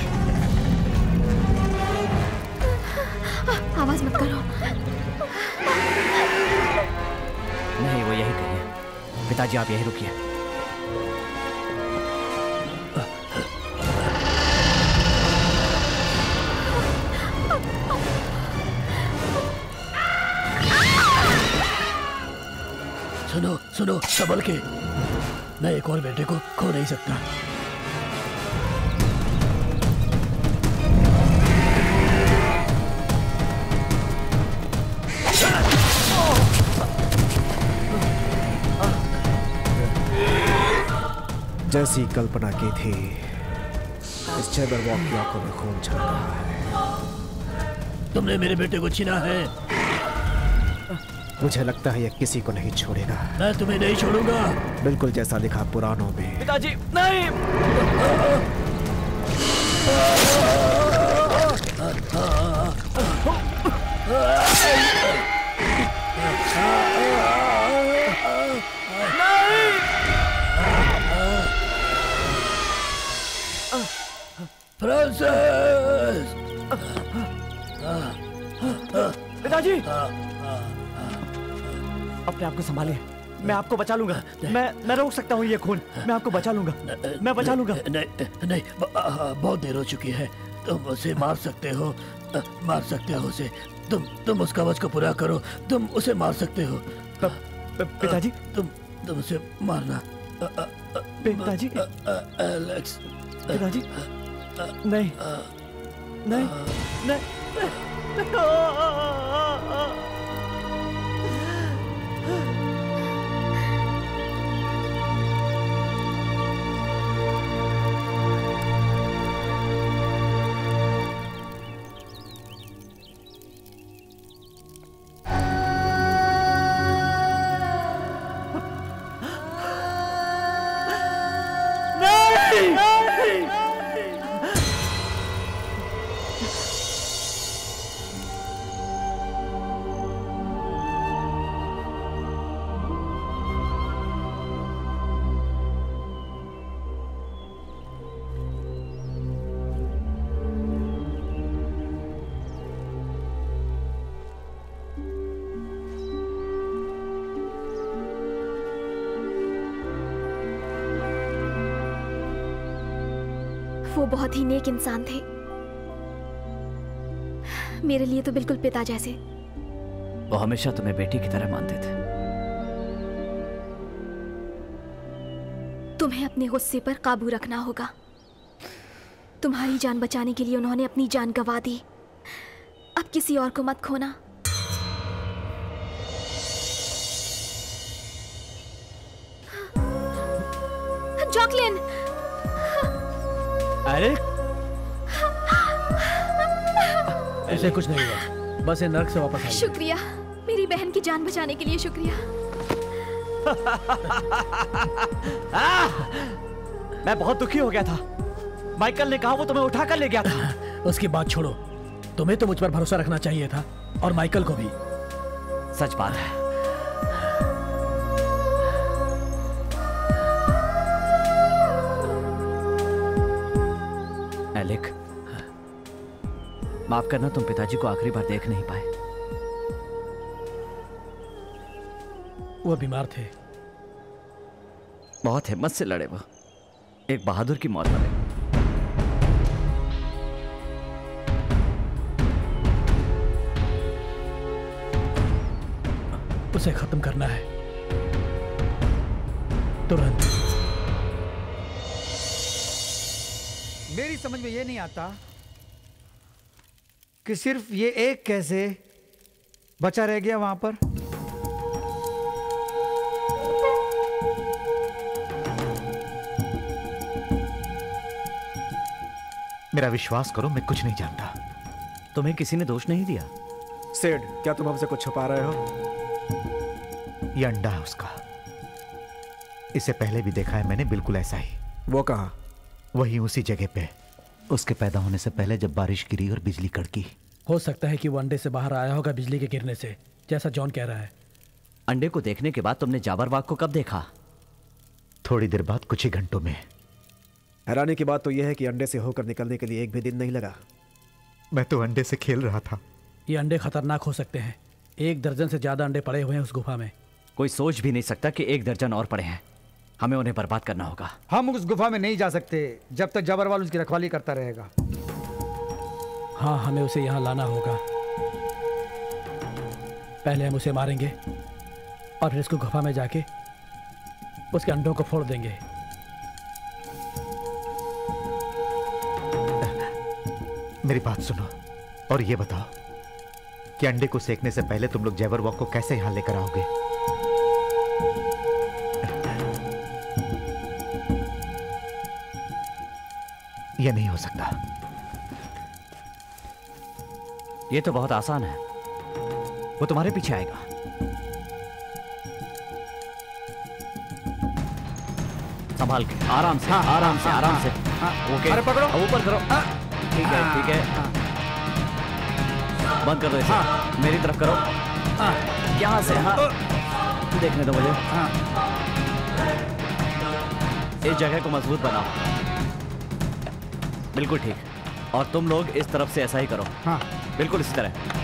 आवाज़ मत करो। पिताजी, आप यहीं रुकिए। सुनो सुनो संभल के। मैं एक और बेटे को खो नहीं सकता। जैसी कल्पना की थी इस चैबर वॉक की आँखों में खून चल रहा है तुमने मेरे बेटे को छीना है मुझे लगता है यह किसी को नहीं छोड़ेगा मैं तुम्हें नहीं छोड़ूँगा बिल्कुल जैसा लिखा पुरानों में पिताजी नहीं फ्रांसिस पिताजी! अपने आप को संभालिए। मैं आपको बचा लूँगा। मैं मैं रोक सकता हूँ ये खून। मैं आपको बचा लूँगा। मैं बचा लूँगा। नहीं नहीं बहुत देर हो चुकी है। तुम उसे मार सकते हो। मार सकते हो उसे। तुम तुम उस कवच को पूरा करो। तुम उसे मार सकते हो। पिताजी? तुम तुम उसे मारना। पिताजी? एलेक्स पिताजी? नहीं नहीं नहीं वो बहुत ही नेक इंसान थे। मेरे लिए तो बिल्कुल पिता जैसे। वो हमेशा तुम्हें बेटी की तरह मानते थे। तुम्हें अपने गुस्से पर काबू रखना होगा। तुम्हारी जान बचाने के लिए उन्होंने अपनी जान गंवा दी। अब किसी और को मत खोना। अरे ऐसे कुछ नहीं हुआ। बस ये नर्क से वापस आई। शुक्रिया। मेरी बहन की जान बचाने के लिए शुक्रिया। *laughs* मैं बहुत दुखी हो गया था। माइकल ने कहा वो तुम्हें उठा कर ले गया था। *laughs* उसकी बात छोड़ो। तुम्हें तो मुझ पर भरोसा रखना चाहिए था और माइकल को भी। सच बात है। माफ़ करना तुम पिताजी को आखिरी बार देख नहीं पाए। वो बीमार थे। बहुत हिम्मत से लड़े वो। एक बहादुर की मौत मरे उसे खत्म करना है। तुरंत। मेरी समझ में ये नहीं आता कि सिर्फ़ ये एक कैसे बचा रह गया वहाँ पर? मेरा विश्वास करो मैं कुछ नहीं जानता। तुम्हें किसी ने दोष नहीं दिया? सेड क्या तुम हमसे कुछ छुपा रहे हो? ये अंडा है उसका। इसे पहले भी देखा है मैंने बिल्कुल ऐसा ही। वो कहा? वही उसी जगह पे। उसके पैदा होने से पहले जब बारिश गिरी और बिजली कड़की। हो सकता है कि वो अंडे से बाहर आया होगा बिजली के गिरने से जैसा जॉन कह रहा है। अंडे को देखने के बाद तुमने जाबरवाग को कब देखा? थोड़ी देर बाद कुछ ही घंटों में। हैरानी की बात तो यह है कि अंडे से होकर निकलने के लिए एक भी दिन नहीं लगा। मैं तो अंडे से खेल रहा था। ये अंडे खतरनाक हो सकते हैं। एक दर्जन से ज़्यादा अंडे पड़े हुए हैं उस गुफा में। कोई सोच भी नहीं सकता कि एक दर्जन और पड़े हैं। हमें उन्हें बर्बाद करना होगा। हम उस गुफा में नहीं जा सकते जब तक जबरवाल उसकी रखवाली करता रहेगा। हाँ हमें उसे यहाँ लाना होगा। पहले हम उसे मारेंगे और फिर इसको गुफा में जाके उसके अंडों को फोड़ देंगे। मेरी बात सुनो और ये बताओ कि अंडे को सेकने से पहले तुम लोग जैवर वॉक को कैसे यहाँ लेकर आओगे? यह नहीं हो सकता। यह तो बहुत आसान है। वो तुम्हारे पीछे आएगा। संभाल के। आराम से आराम से आराम से। ओके। अरे पकड़ो। ऊपर करो। ठीक है ठीक है। बंद कर दो इसे। मेरी तरफ़ करो। यहाँ से हाँ। देखने दो मुझे। इस जगह को मज़बूत बनाओ। बिल्कुल ठीक। और तुम लोग इस तरफ़ से ऐसा ही करो। हाँ। बिल्कुल इसी तरह।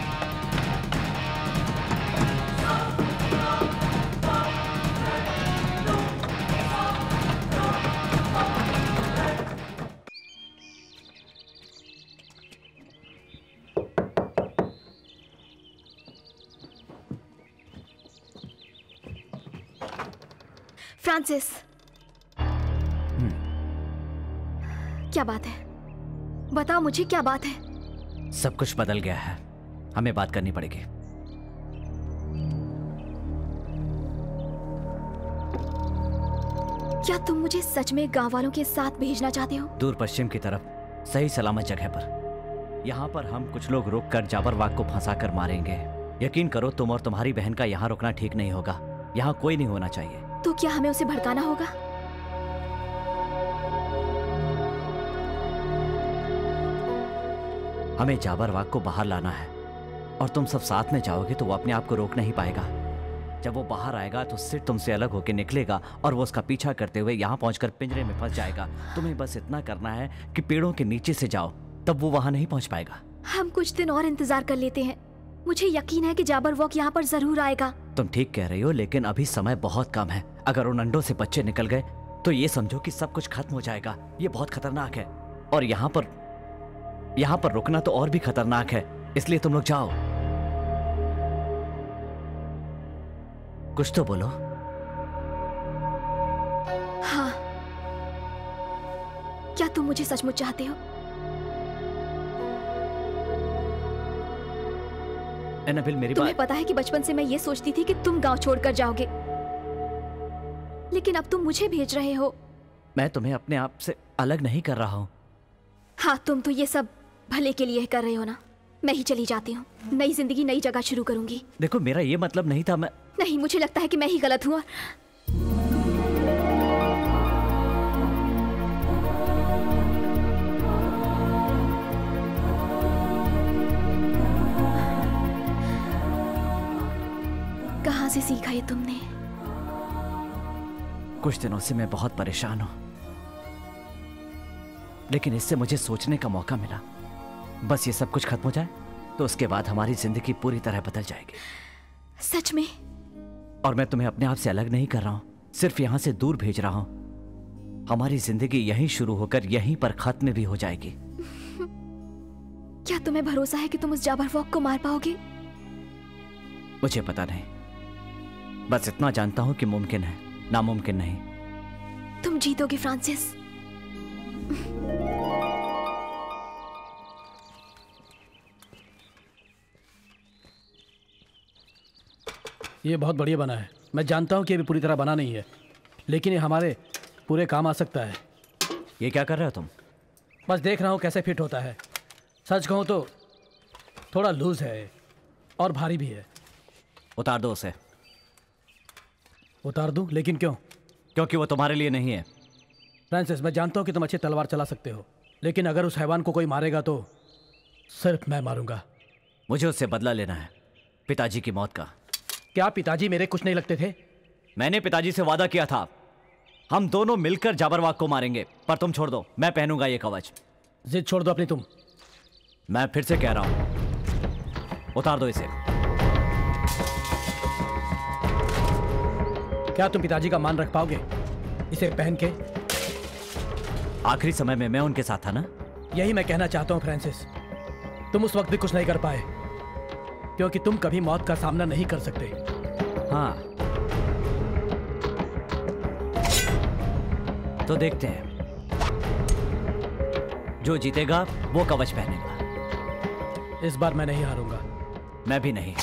मुझे क्या बात है? सब कुछ बदल गया है। हमें बात करनी पड़ेगी। क्या तुम मुझे सच में गाँव वालों के साथ भेजना चाहते हो? दूर पश्चिम की तरफ़ सही सलामत जगह पर। यहाँ पर हम कुछ लोग रुक कर जाबरवाग को फंसा कर मारेंगे। यकीन करो तुम और तुम्हारी बहन का यहाँ रुकना ठीक नहीं होगा। यहाँ कोई नहीं होना चाहिए। तो क्या हमें उसे भड़काना होगा? हमें जाबरवाग को बाहर लाना है। और तुम सब साथ में जाओगे तो वो अपने आप को रोक नहीं पाएगा। जब वो बाहर आएगा तो सिर तुमसे अलग होकर निकलेगा और वो उसका पीछा करते हुए यहाँ पहुंचकर पिंजरे में फंस जाएगा। तुम्हें बस इतना करना है कि पेड़ों के नीचे से जाओ तब वो वहाँ नहीं पहुँच पाएगा। हम कुछ दिन और इंतज़ार कर लेते हैं। मुझे यकीन है कि जाबर वॉक यहाँ पर ज़रूर आएगा। तुम ठीक कह रही हो लेकिन अभी समय बहुत कम है। अगर उन अंडों से बच्चे निकल गए तो ये समझो कि सब कुछ खत्म हो जाएगा। ये बहुत खतरनाक है। और यहाँ पर यहाँ पर रुकना तो और भी खतरनाक है इसलिए तुम लोग जाओ। कुछ तो बोलो। हाँ। क्या तुम मुझे सचमुच चाहते हो? एनाबिल मेरी तुम्हें बात पता है कि बचपन से मैं ये सोचती थी कि तुम गाँव छोड़कर जाओगे। लेकिन अब तुम मुझे भेज रहे हो। मैं तुम्हें अपने आप से अलग नहीं कर रहा हूँ। हाँ तुम तो ये सब भले के लिए कर रहे हो ना मैं ही चली जाती हूँ। नई ज़िंदगी नई जगह शुरू करूँगी। देखो मेरा ये मतलब नहीं था मैं नहीं मुझे लगता है कि मैं ही गलत हूँ और कहाँ से सीखा ये तुमने? कुछ दिनों से मैं बहुत परेशान हूँ। लेकिन इससे मुझे सोचने का मौका मिला। बस ये सब कुछ खत्म हो जाए तो उसके बाद हमारी ज़िंदगी पूरी तरह बदल जाएगी। सच में? और मैं तुम्हें अपने आप से अलग नहीं कर रहा हूँ सिर्फ़ यहाँ से दूर भेज रहा हूँ। हमारी ज़िंदगी यहीं शुरू होकर यहीं पर खत्म भी हो जाएगी। *laughs* क्या तुम्हें भरोसा है कि तुम उस जाबर वॉक को मार पाओगे? मुझे पता नहीं। बस इतना जानता हूँ कि मुमकिन है नामुमकिन नहीं। तुम जीतोगे फ्रांसिस। *laughs* ये बहुत बढ़िया बना है। मैं जानता हूँ कि अभी पूरी तरह बना नहीं है लेकिन ये हमारे पूरे काम आ सकता है। ये क्या कर रहे हो तुम? बस देख रहा हूँ कैसे फिट होता है। सच कहूँ तो थोड़ा लूज है और भारी भी है। उतार दो उसे। उतार दूँ? लेकिन क्यों? क्योंकि वो तुम्हारे लिए नहीं है। फ्रांसिस मैं जानता हूँ कि तुम अच्छी तलवार चला सकते हो लेकिन अगर उस हैवान को कोई मारेगा तो सिर्फ़ मैं मारूँगा। मुझे उससे बदला लेना है पिताजी की मौत का। क्या पिताजी मेरे कुछ नहीं लगते थे? मैंने पिताजी से वादा किया था। हम दोनों मिलकर जाबरवाग को मारेंगे पर तुम छोड़ दो मैं पहनूँगा ये कवच। जिद छोड़ दो अपनी तुम। मैं फिर से कह रहा हूँ उतार दो इसे। क्या तुम पिताजी का मान रख पाओगे इसे पहन के? आखिरी समय में मैं उनके साथ था ना? यही मैं कहना चाहता हूँ फ्रांसिस। तुम उस वक्त भी कुछ नहीं कर पाए। क्योंकि तुम कभी मौत का सामना नहीं कर सकते। हाँ। तो देखते हैं। जो जीतेगा वो कवच पहनेगा। इस बार मैं नहीं हारूँगा। मैं भी नहीं।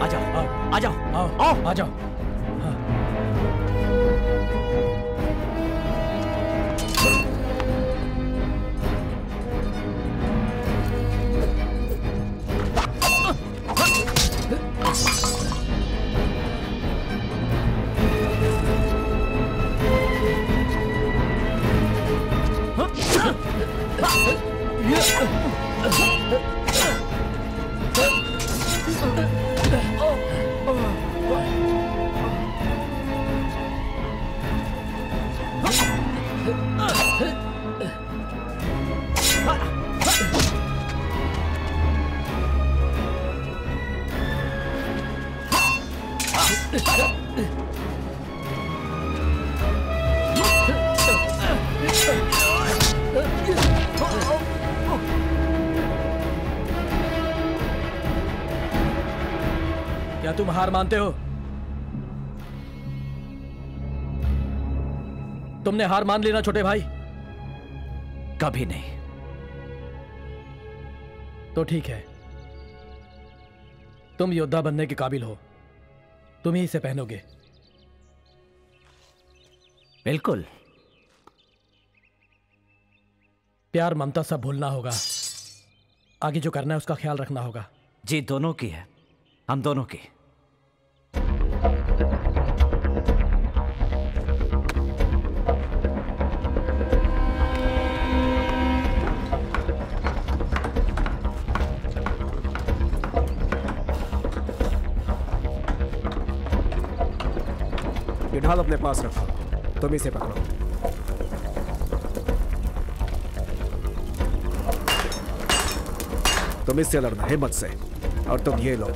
आ जाओ। आ जाओ। आओ। आ जाओ। क्या तुम हार मानते हो? तुमने हार मान लेना छोटे भाई? कभी नहीं। तो ठीक है। तुम योद्धा बनने के काबिल हो। तुम ही इसे पहनोगे। बिल्कुल। प्यार ममता सब भूलना होगा। आगे जो करना है उसका ख्याल रखना होगा। जी दोनों की है। हम दोनों की। ये ढाल अपने पास रखो। तुम इसे पकड़ो। तुम इससे लड़ना हिम्मत से, और तुम ये लो।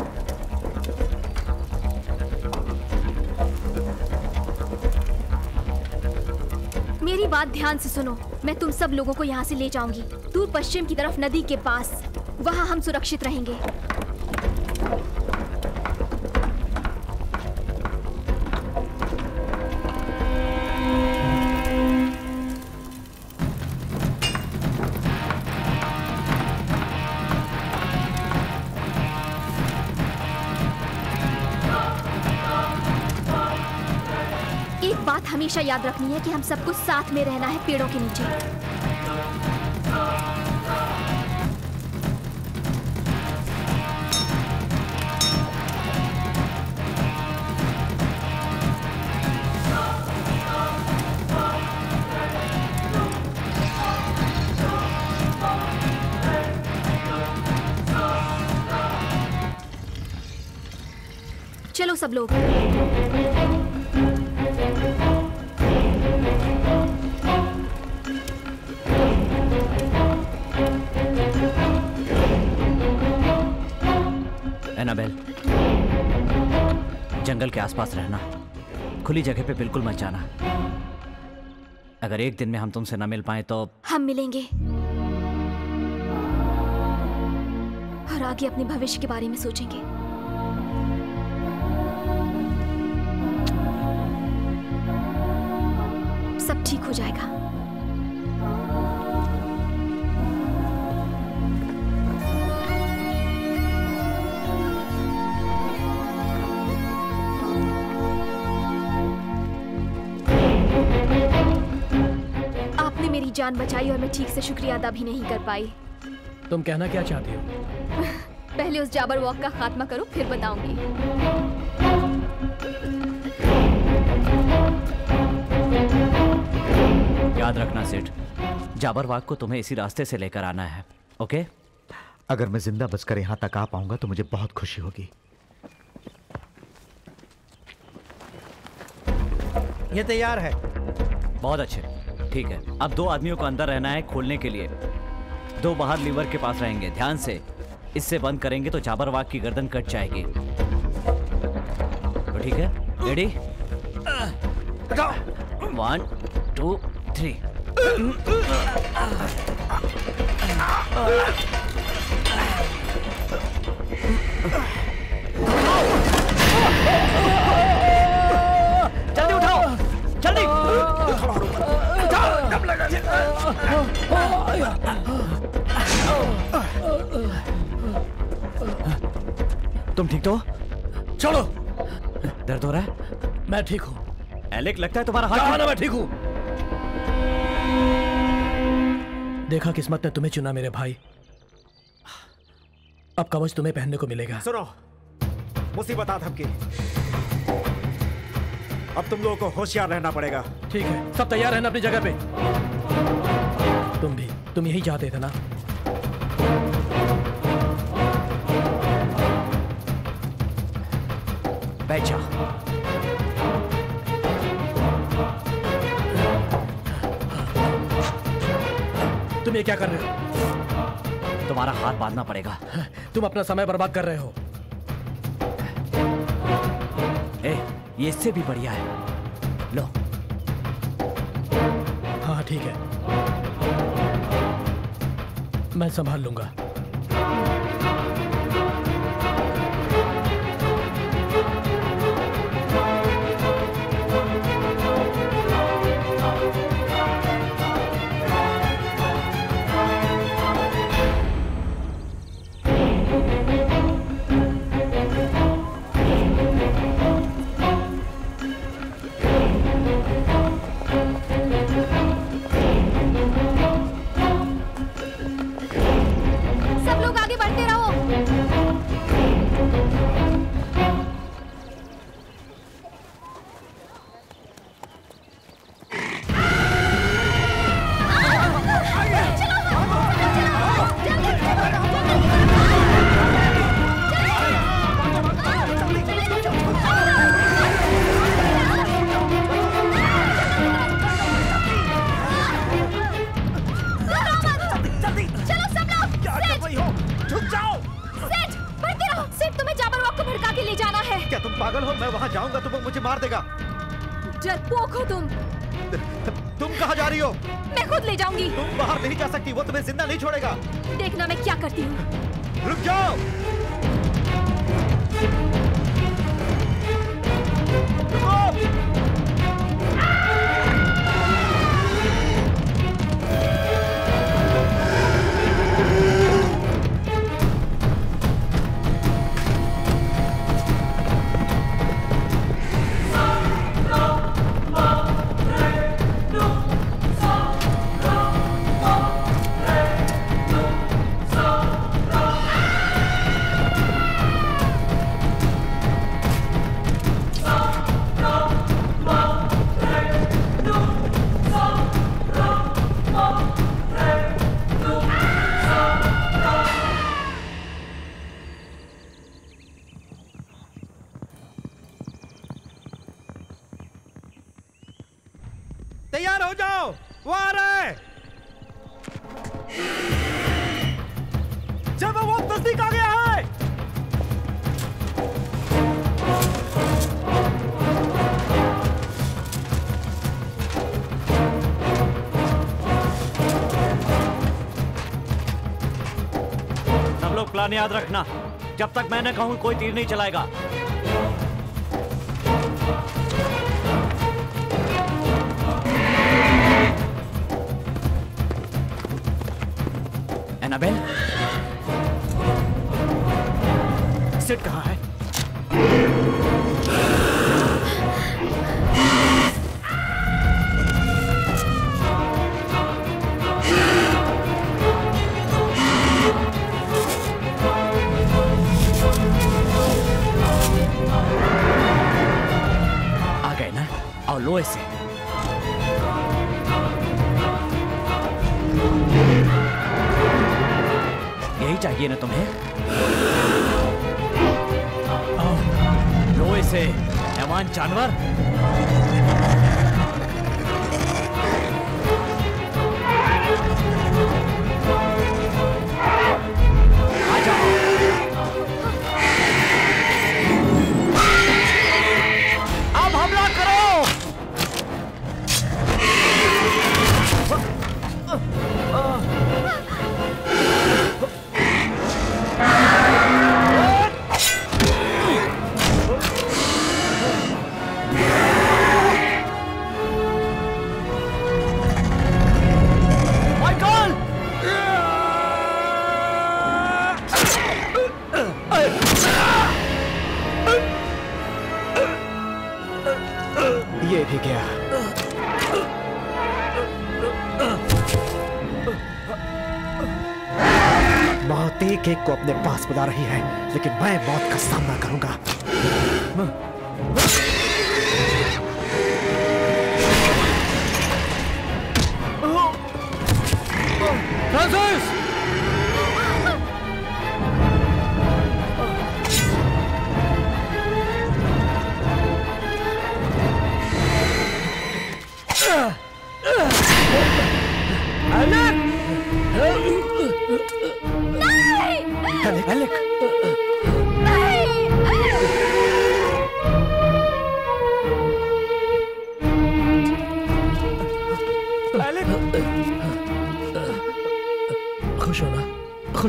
मेरी बात ध्यान से सुनो। मैं तुम सब लोगों को यहाँ से ले जाऊँगी। दूर पश्चिम की तरफ़ नदी के पास। वहाँ हम सुरक्षित रहेंगे। बात हमेशा याद रखनी है कि हम सबको साथ में रहना है पेड़ों के नीचे। चलो सब लोग। जंगल के आसपास रहना। खुली जगह पे बिल्कुल मत जाना। अगर एक दिन में हम तुमसे न मिल पाए तो हम मिलेंगे। और आगे अपने भविष्य के बारे में सोचेंगे। सब ठीक हो जाएगा। मेरी जान बचाई और मैं ठीक से शुक्रिया अदा भी नहीं कर पाई। तुम कहना क्या चाहती हो? *laughs* पहले उस जाबर वॉक का खात्मा करो फिर बताऊँगी। याद रखना सेठ। जाबरवाग को तुम्हें इसी रास्ते से लेकर आना है ओके? अगर मैं ज़िंदा बचकर यहाँ तक आ पाऊँगा तो मुझे बहुत खुशी होगी। ये तैयार है। बहुत अच्छे। ठीक है। अब दो आदमियों को अंदर रहना है खोलने के लिए। दो बाहर लीवर के पास रहेंगे। ध्यान से। इससे बंद करेंगे तो जाबरवाग की गर्दन कट जाएगी। तो ठीक है। रेडी वन टू थ्री जल्दी उठाओ। जल्दी। तुम ठीक तो? छोड़ो दर्द हो रहा है? मैं ठीक हूँ। एलेक लगता है तुम्हारा हाथ ना मैं ठीक हूँ। देखा किस्मत ने तुम्हें चुना मेरे भाई। अब कवच तुम्हें पहनने को मिलेगा। सुनो। मुसीबत आ धमकी। अब तुम लोगों को होशियार रहना पड़ेगा। ठीक है सब तैयार रहना अपनी जगह पे। तुम भी तुम यही चाहते थे ना। बैठ जा। तुम ये क्या कर रहे हो? तुम्हारा हाथ बांधना पड़ेगा। तुम अपना समय बर्बाद कर रहे हो। ये इससे भी बढ़िया है। लो। हाँ ठीक है। मैं संभाल लूँगा। नहीं छोड़ेगा। देखना मैं क्या करती हूँ। रुक जाओ। याद रखना। जब तक मैंने कहूँ कोई तीर नहीं चलाएगा। जानवर? फ्रांसिस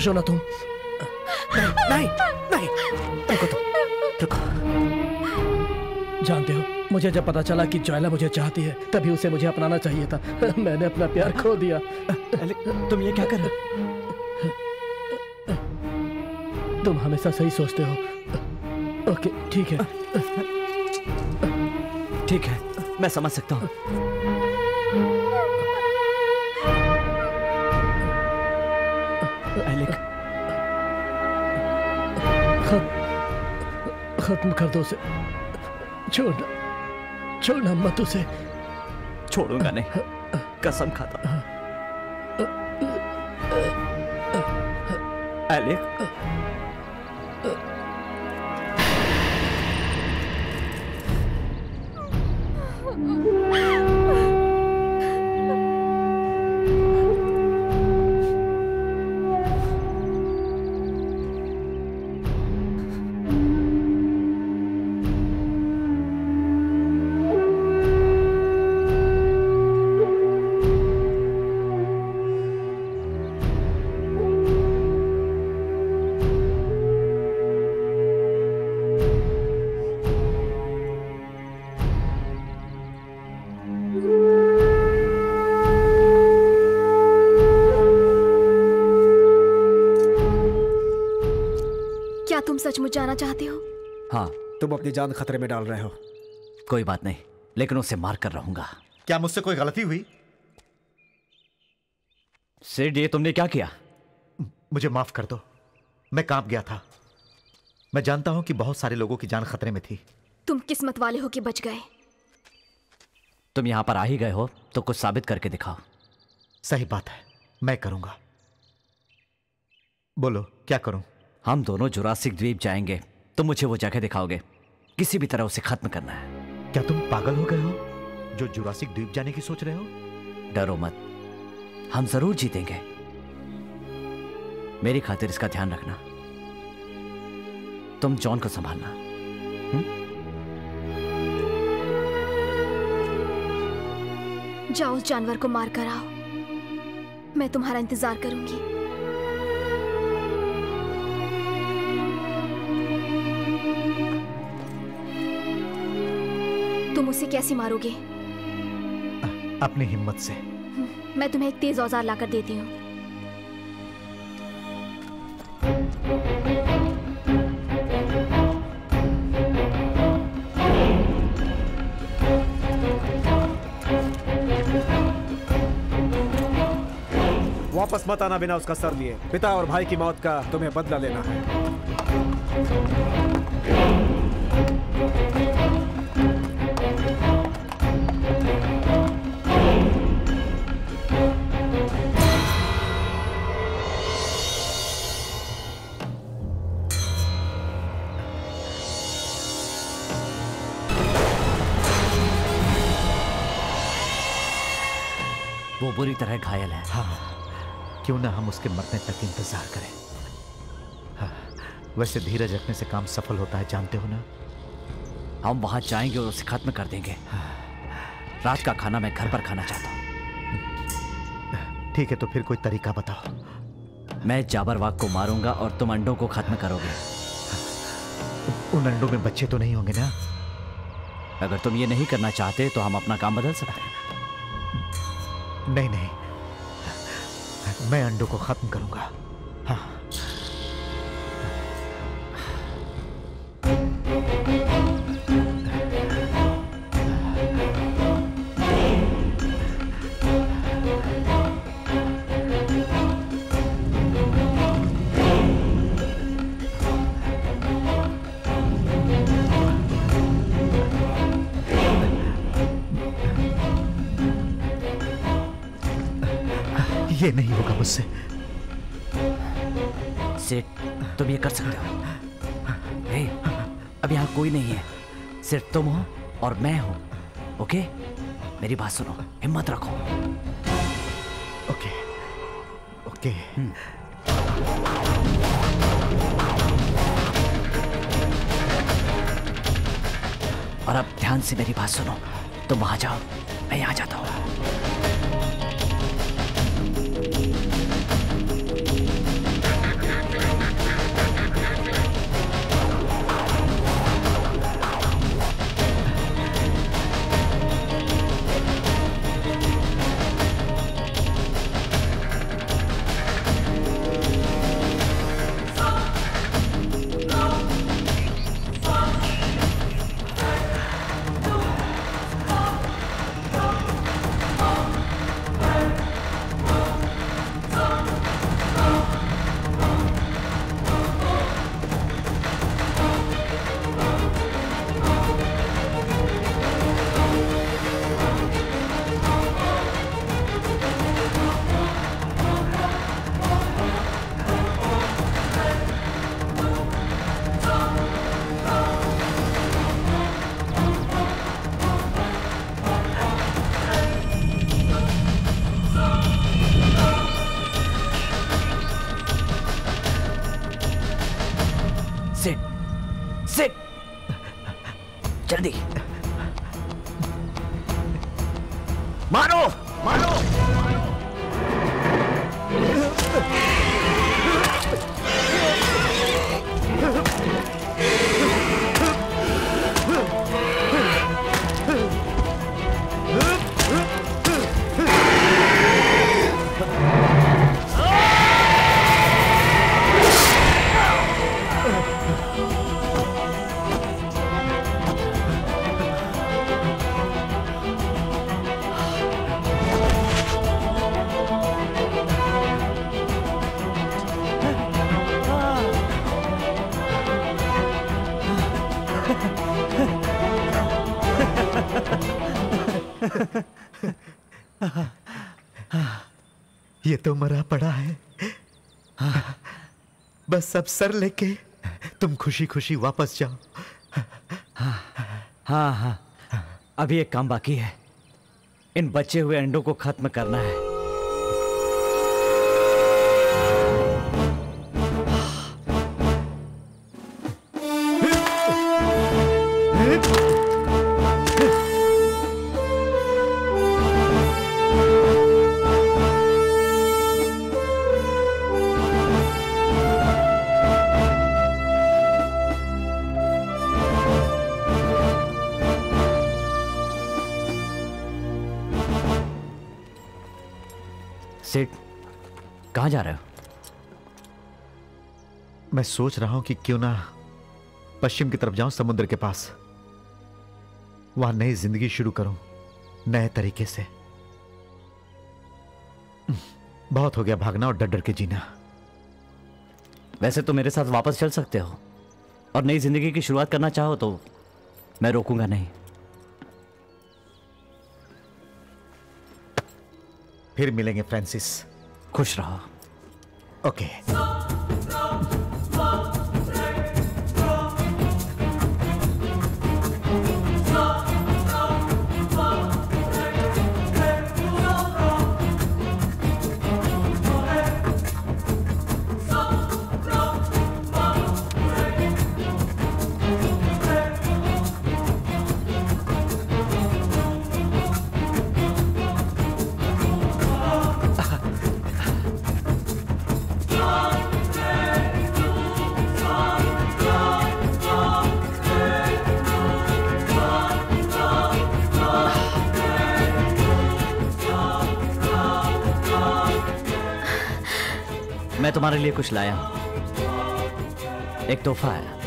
खुश होना तुम? नहीं नहीं रुको तुम रुको। जानते हो मुझे जब पता चला कि जोयला मुझे चाहती है तभी उसे मुझे अपनाना चाहिए था। मैंने अपना प्यार खो दिया। तुम ये क्या कर रहे हो? तुम हमेशा सही सोचते हो। ओके ठीक है। ठीक है मैं समझ सकता हूँ। खत्म कर दो उसे। छोड़ना छोड़ना मत उसे। छोड़ूँगा नहीं। कसम खाता एलेक चाहते हो? हाँ। तुम अपनी जान खतरे में डाल रहे हो। कोई बात नहीं लेकिन उसे मार कर रहूँगा। क्या मुझसे कोई गलती हुई? सिड ये तुमने क्या किया? मुझे माफ़ कर दो। मैं काँप गया था। मैं जानता हूँ कि बहुत सारे लोगों की जान खतरे में थी। तुम किस्मत वाले हो कि बच गए। तुम यहाँ पर आ ही गए हो तो कुछ साबित करके दिखाओ। सही बात है मैं करूँगा। बोलो क्या करूँ? हम दोनों जुरासिक द्वीप जाएँगे। तुम मुझे वो जगह दिखाओगे। किसी भी तरह उसे खत्म करना है। क्या तुम पागल हो गए हो? जो जुरासिक द्वीप जाने की सोच रहे हो? डरो मत। हम ज़रूर जीतेंगे। मेरी खातिर इसका ध्यान रखना। तुम जॉन को संभालना। जाओ उस जानवर को मार कर आओ। मैं तुम्हारा इंतज़ार करूँगी। उसे कैसे मारोगे? अपनी हिम्मत से। मैं तुम्हें एक तेज औज़ार लाकर देती हूँ। वापस मत आना बिना उसका सर लिए। पिता और भाई की मौत का तुम्हें बदला लेना है। वो बुरी तरह घायल है। हाँ। क्यों ना हम उसके मरने तक इंतज़ार करें। हाँ, वैसे धीरज रखने से काम सफल होता है जानते हो ना? हम वहाँ जाएँगे और उसे खत्म कर देंगे। रात का खाना मैं घर पर खाना चाहता हूँ। ठीक है तो फिर कोई तरीका बताओ। मैं जाबरवाग को मारूँगा और तुम अंडों को खत्म करोगे। उन अंडों में बच्चे तो नहीं होंगे ना? अगर तुम ये नहीं करना चाहते तो हम अपना काम बदल सकते हैं। नहीं नहीं। मैं अंडों को खत्म करूँगा। हाँ। मुझसे सेठ तुम ये कर सकते हो। हे, अब यहाँ कोई नहीं है। सिर्फ़ तुम हो और मैं हूँ ओके? मेरी बात सुनो हिम्मत रखो। Okay okay. और अब ध्यान से मेरी बात सुनो। तुम वहाँ जाओ मैं यहाँ जाता हूँ। ये तो मरा पड़ा है। हाँ। बस अब सर लेके तुम खुशी खुशी वापस जाओ। हाँ हाँ हाँ। अभी एक काम बाकी है। इन बचे हुए अंडों को खत्म करना है। जा रहे हो? मैं सोच रहा हूँ कि क्यों ना पश्चिम की तरफ़ जाऊँ समुद्र के पास। वहाँ नई ज़िंदगी शुरू करूँ नए तरीके से। बहुत हो गया भागना और डर डर के जीना। वैसे तो मेरे साथ वापस चल सकते हो। और नई ज़िंदगी की शुरुआत करना चाहो तो मैं रोकूँगा नहीं। फिर मिलेंगे फ्रांसिस। खुश रहो। ओके मैं तुम्हारे लिए कुछ लाया हूँ। एक तोहफा है।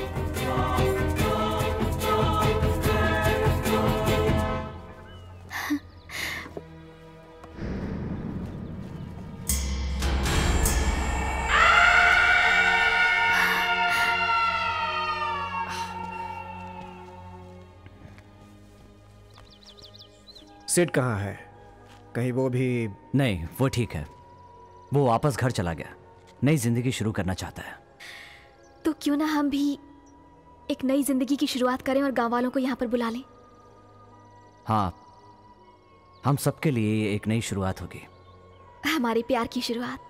सिड कहाँ है? कहीं वो भी नहीं वो ठीक है। वो वापस घर चला गया। नई ज़िंदगी शुरू करना चाहता है। तो क्यों ना हम भी एक नई ज़िंदगी की शुरुआत करें और गाँव वालों को यहाँ पर बुला लें? हाँ हम सबके लिए एक नई शुरुआत होगी। हमारे प्यार की शुरुआत।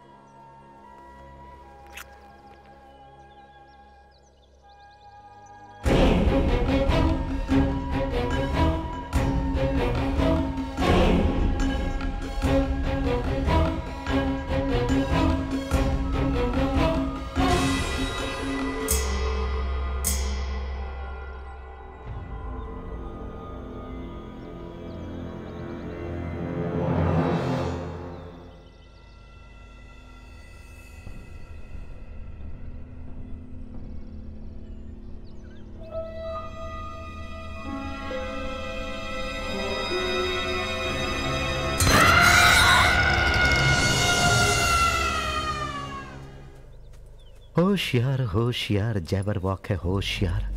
होशियार होशियार जैबर वॉक है होशियार।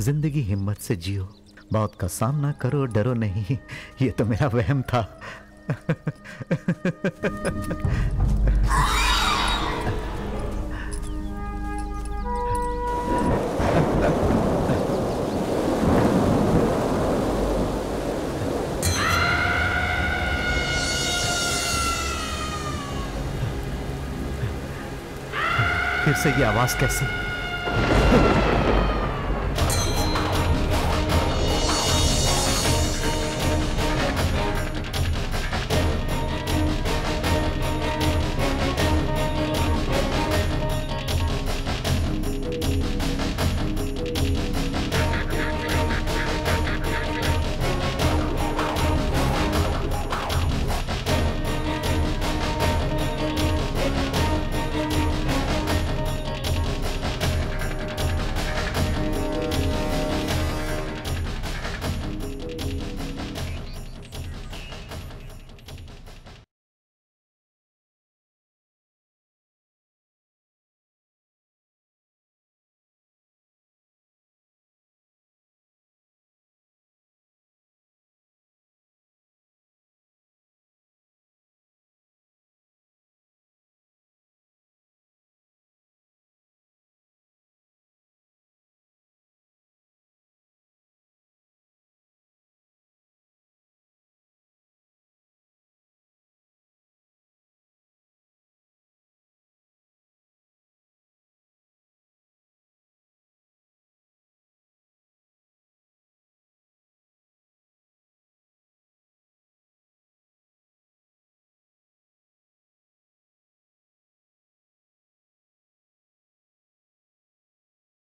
ज़िंदगी हिम्मत से जियो। मौत का सामना करो, डरो नहीं। ये तो मेरा वहम था। *laughs* फिर से ये आवाज़ कैसी?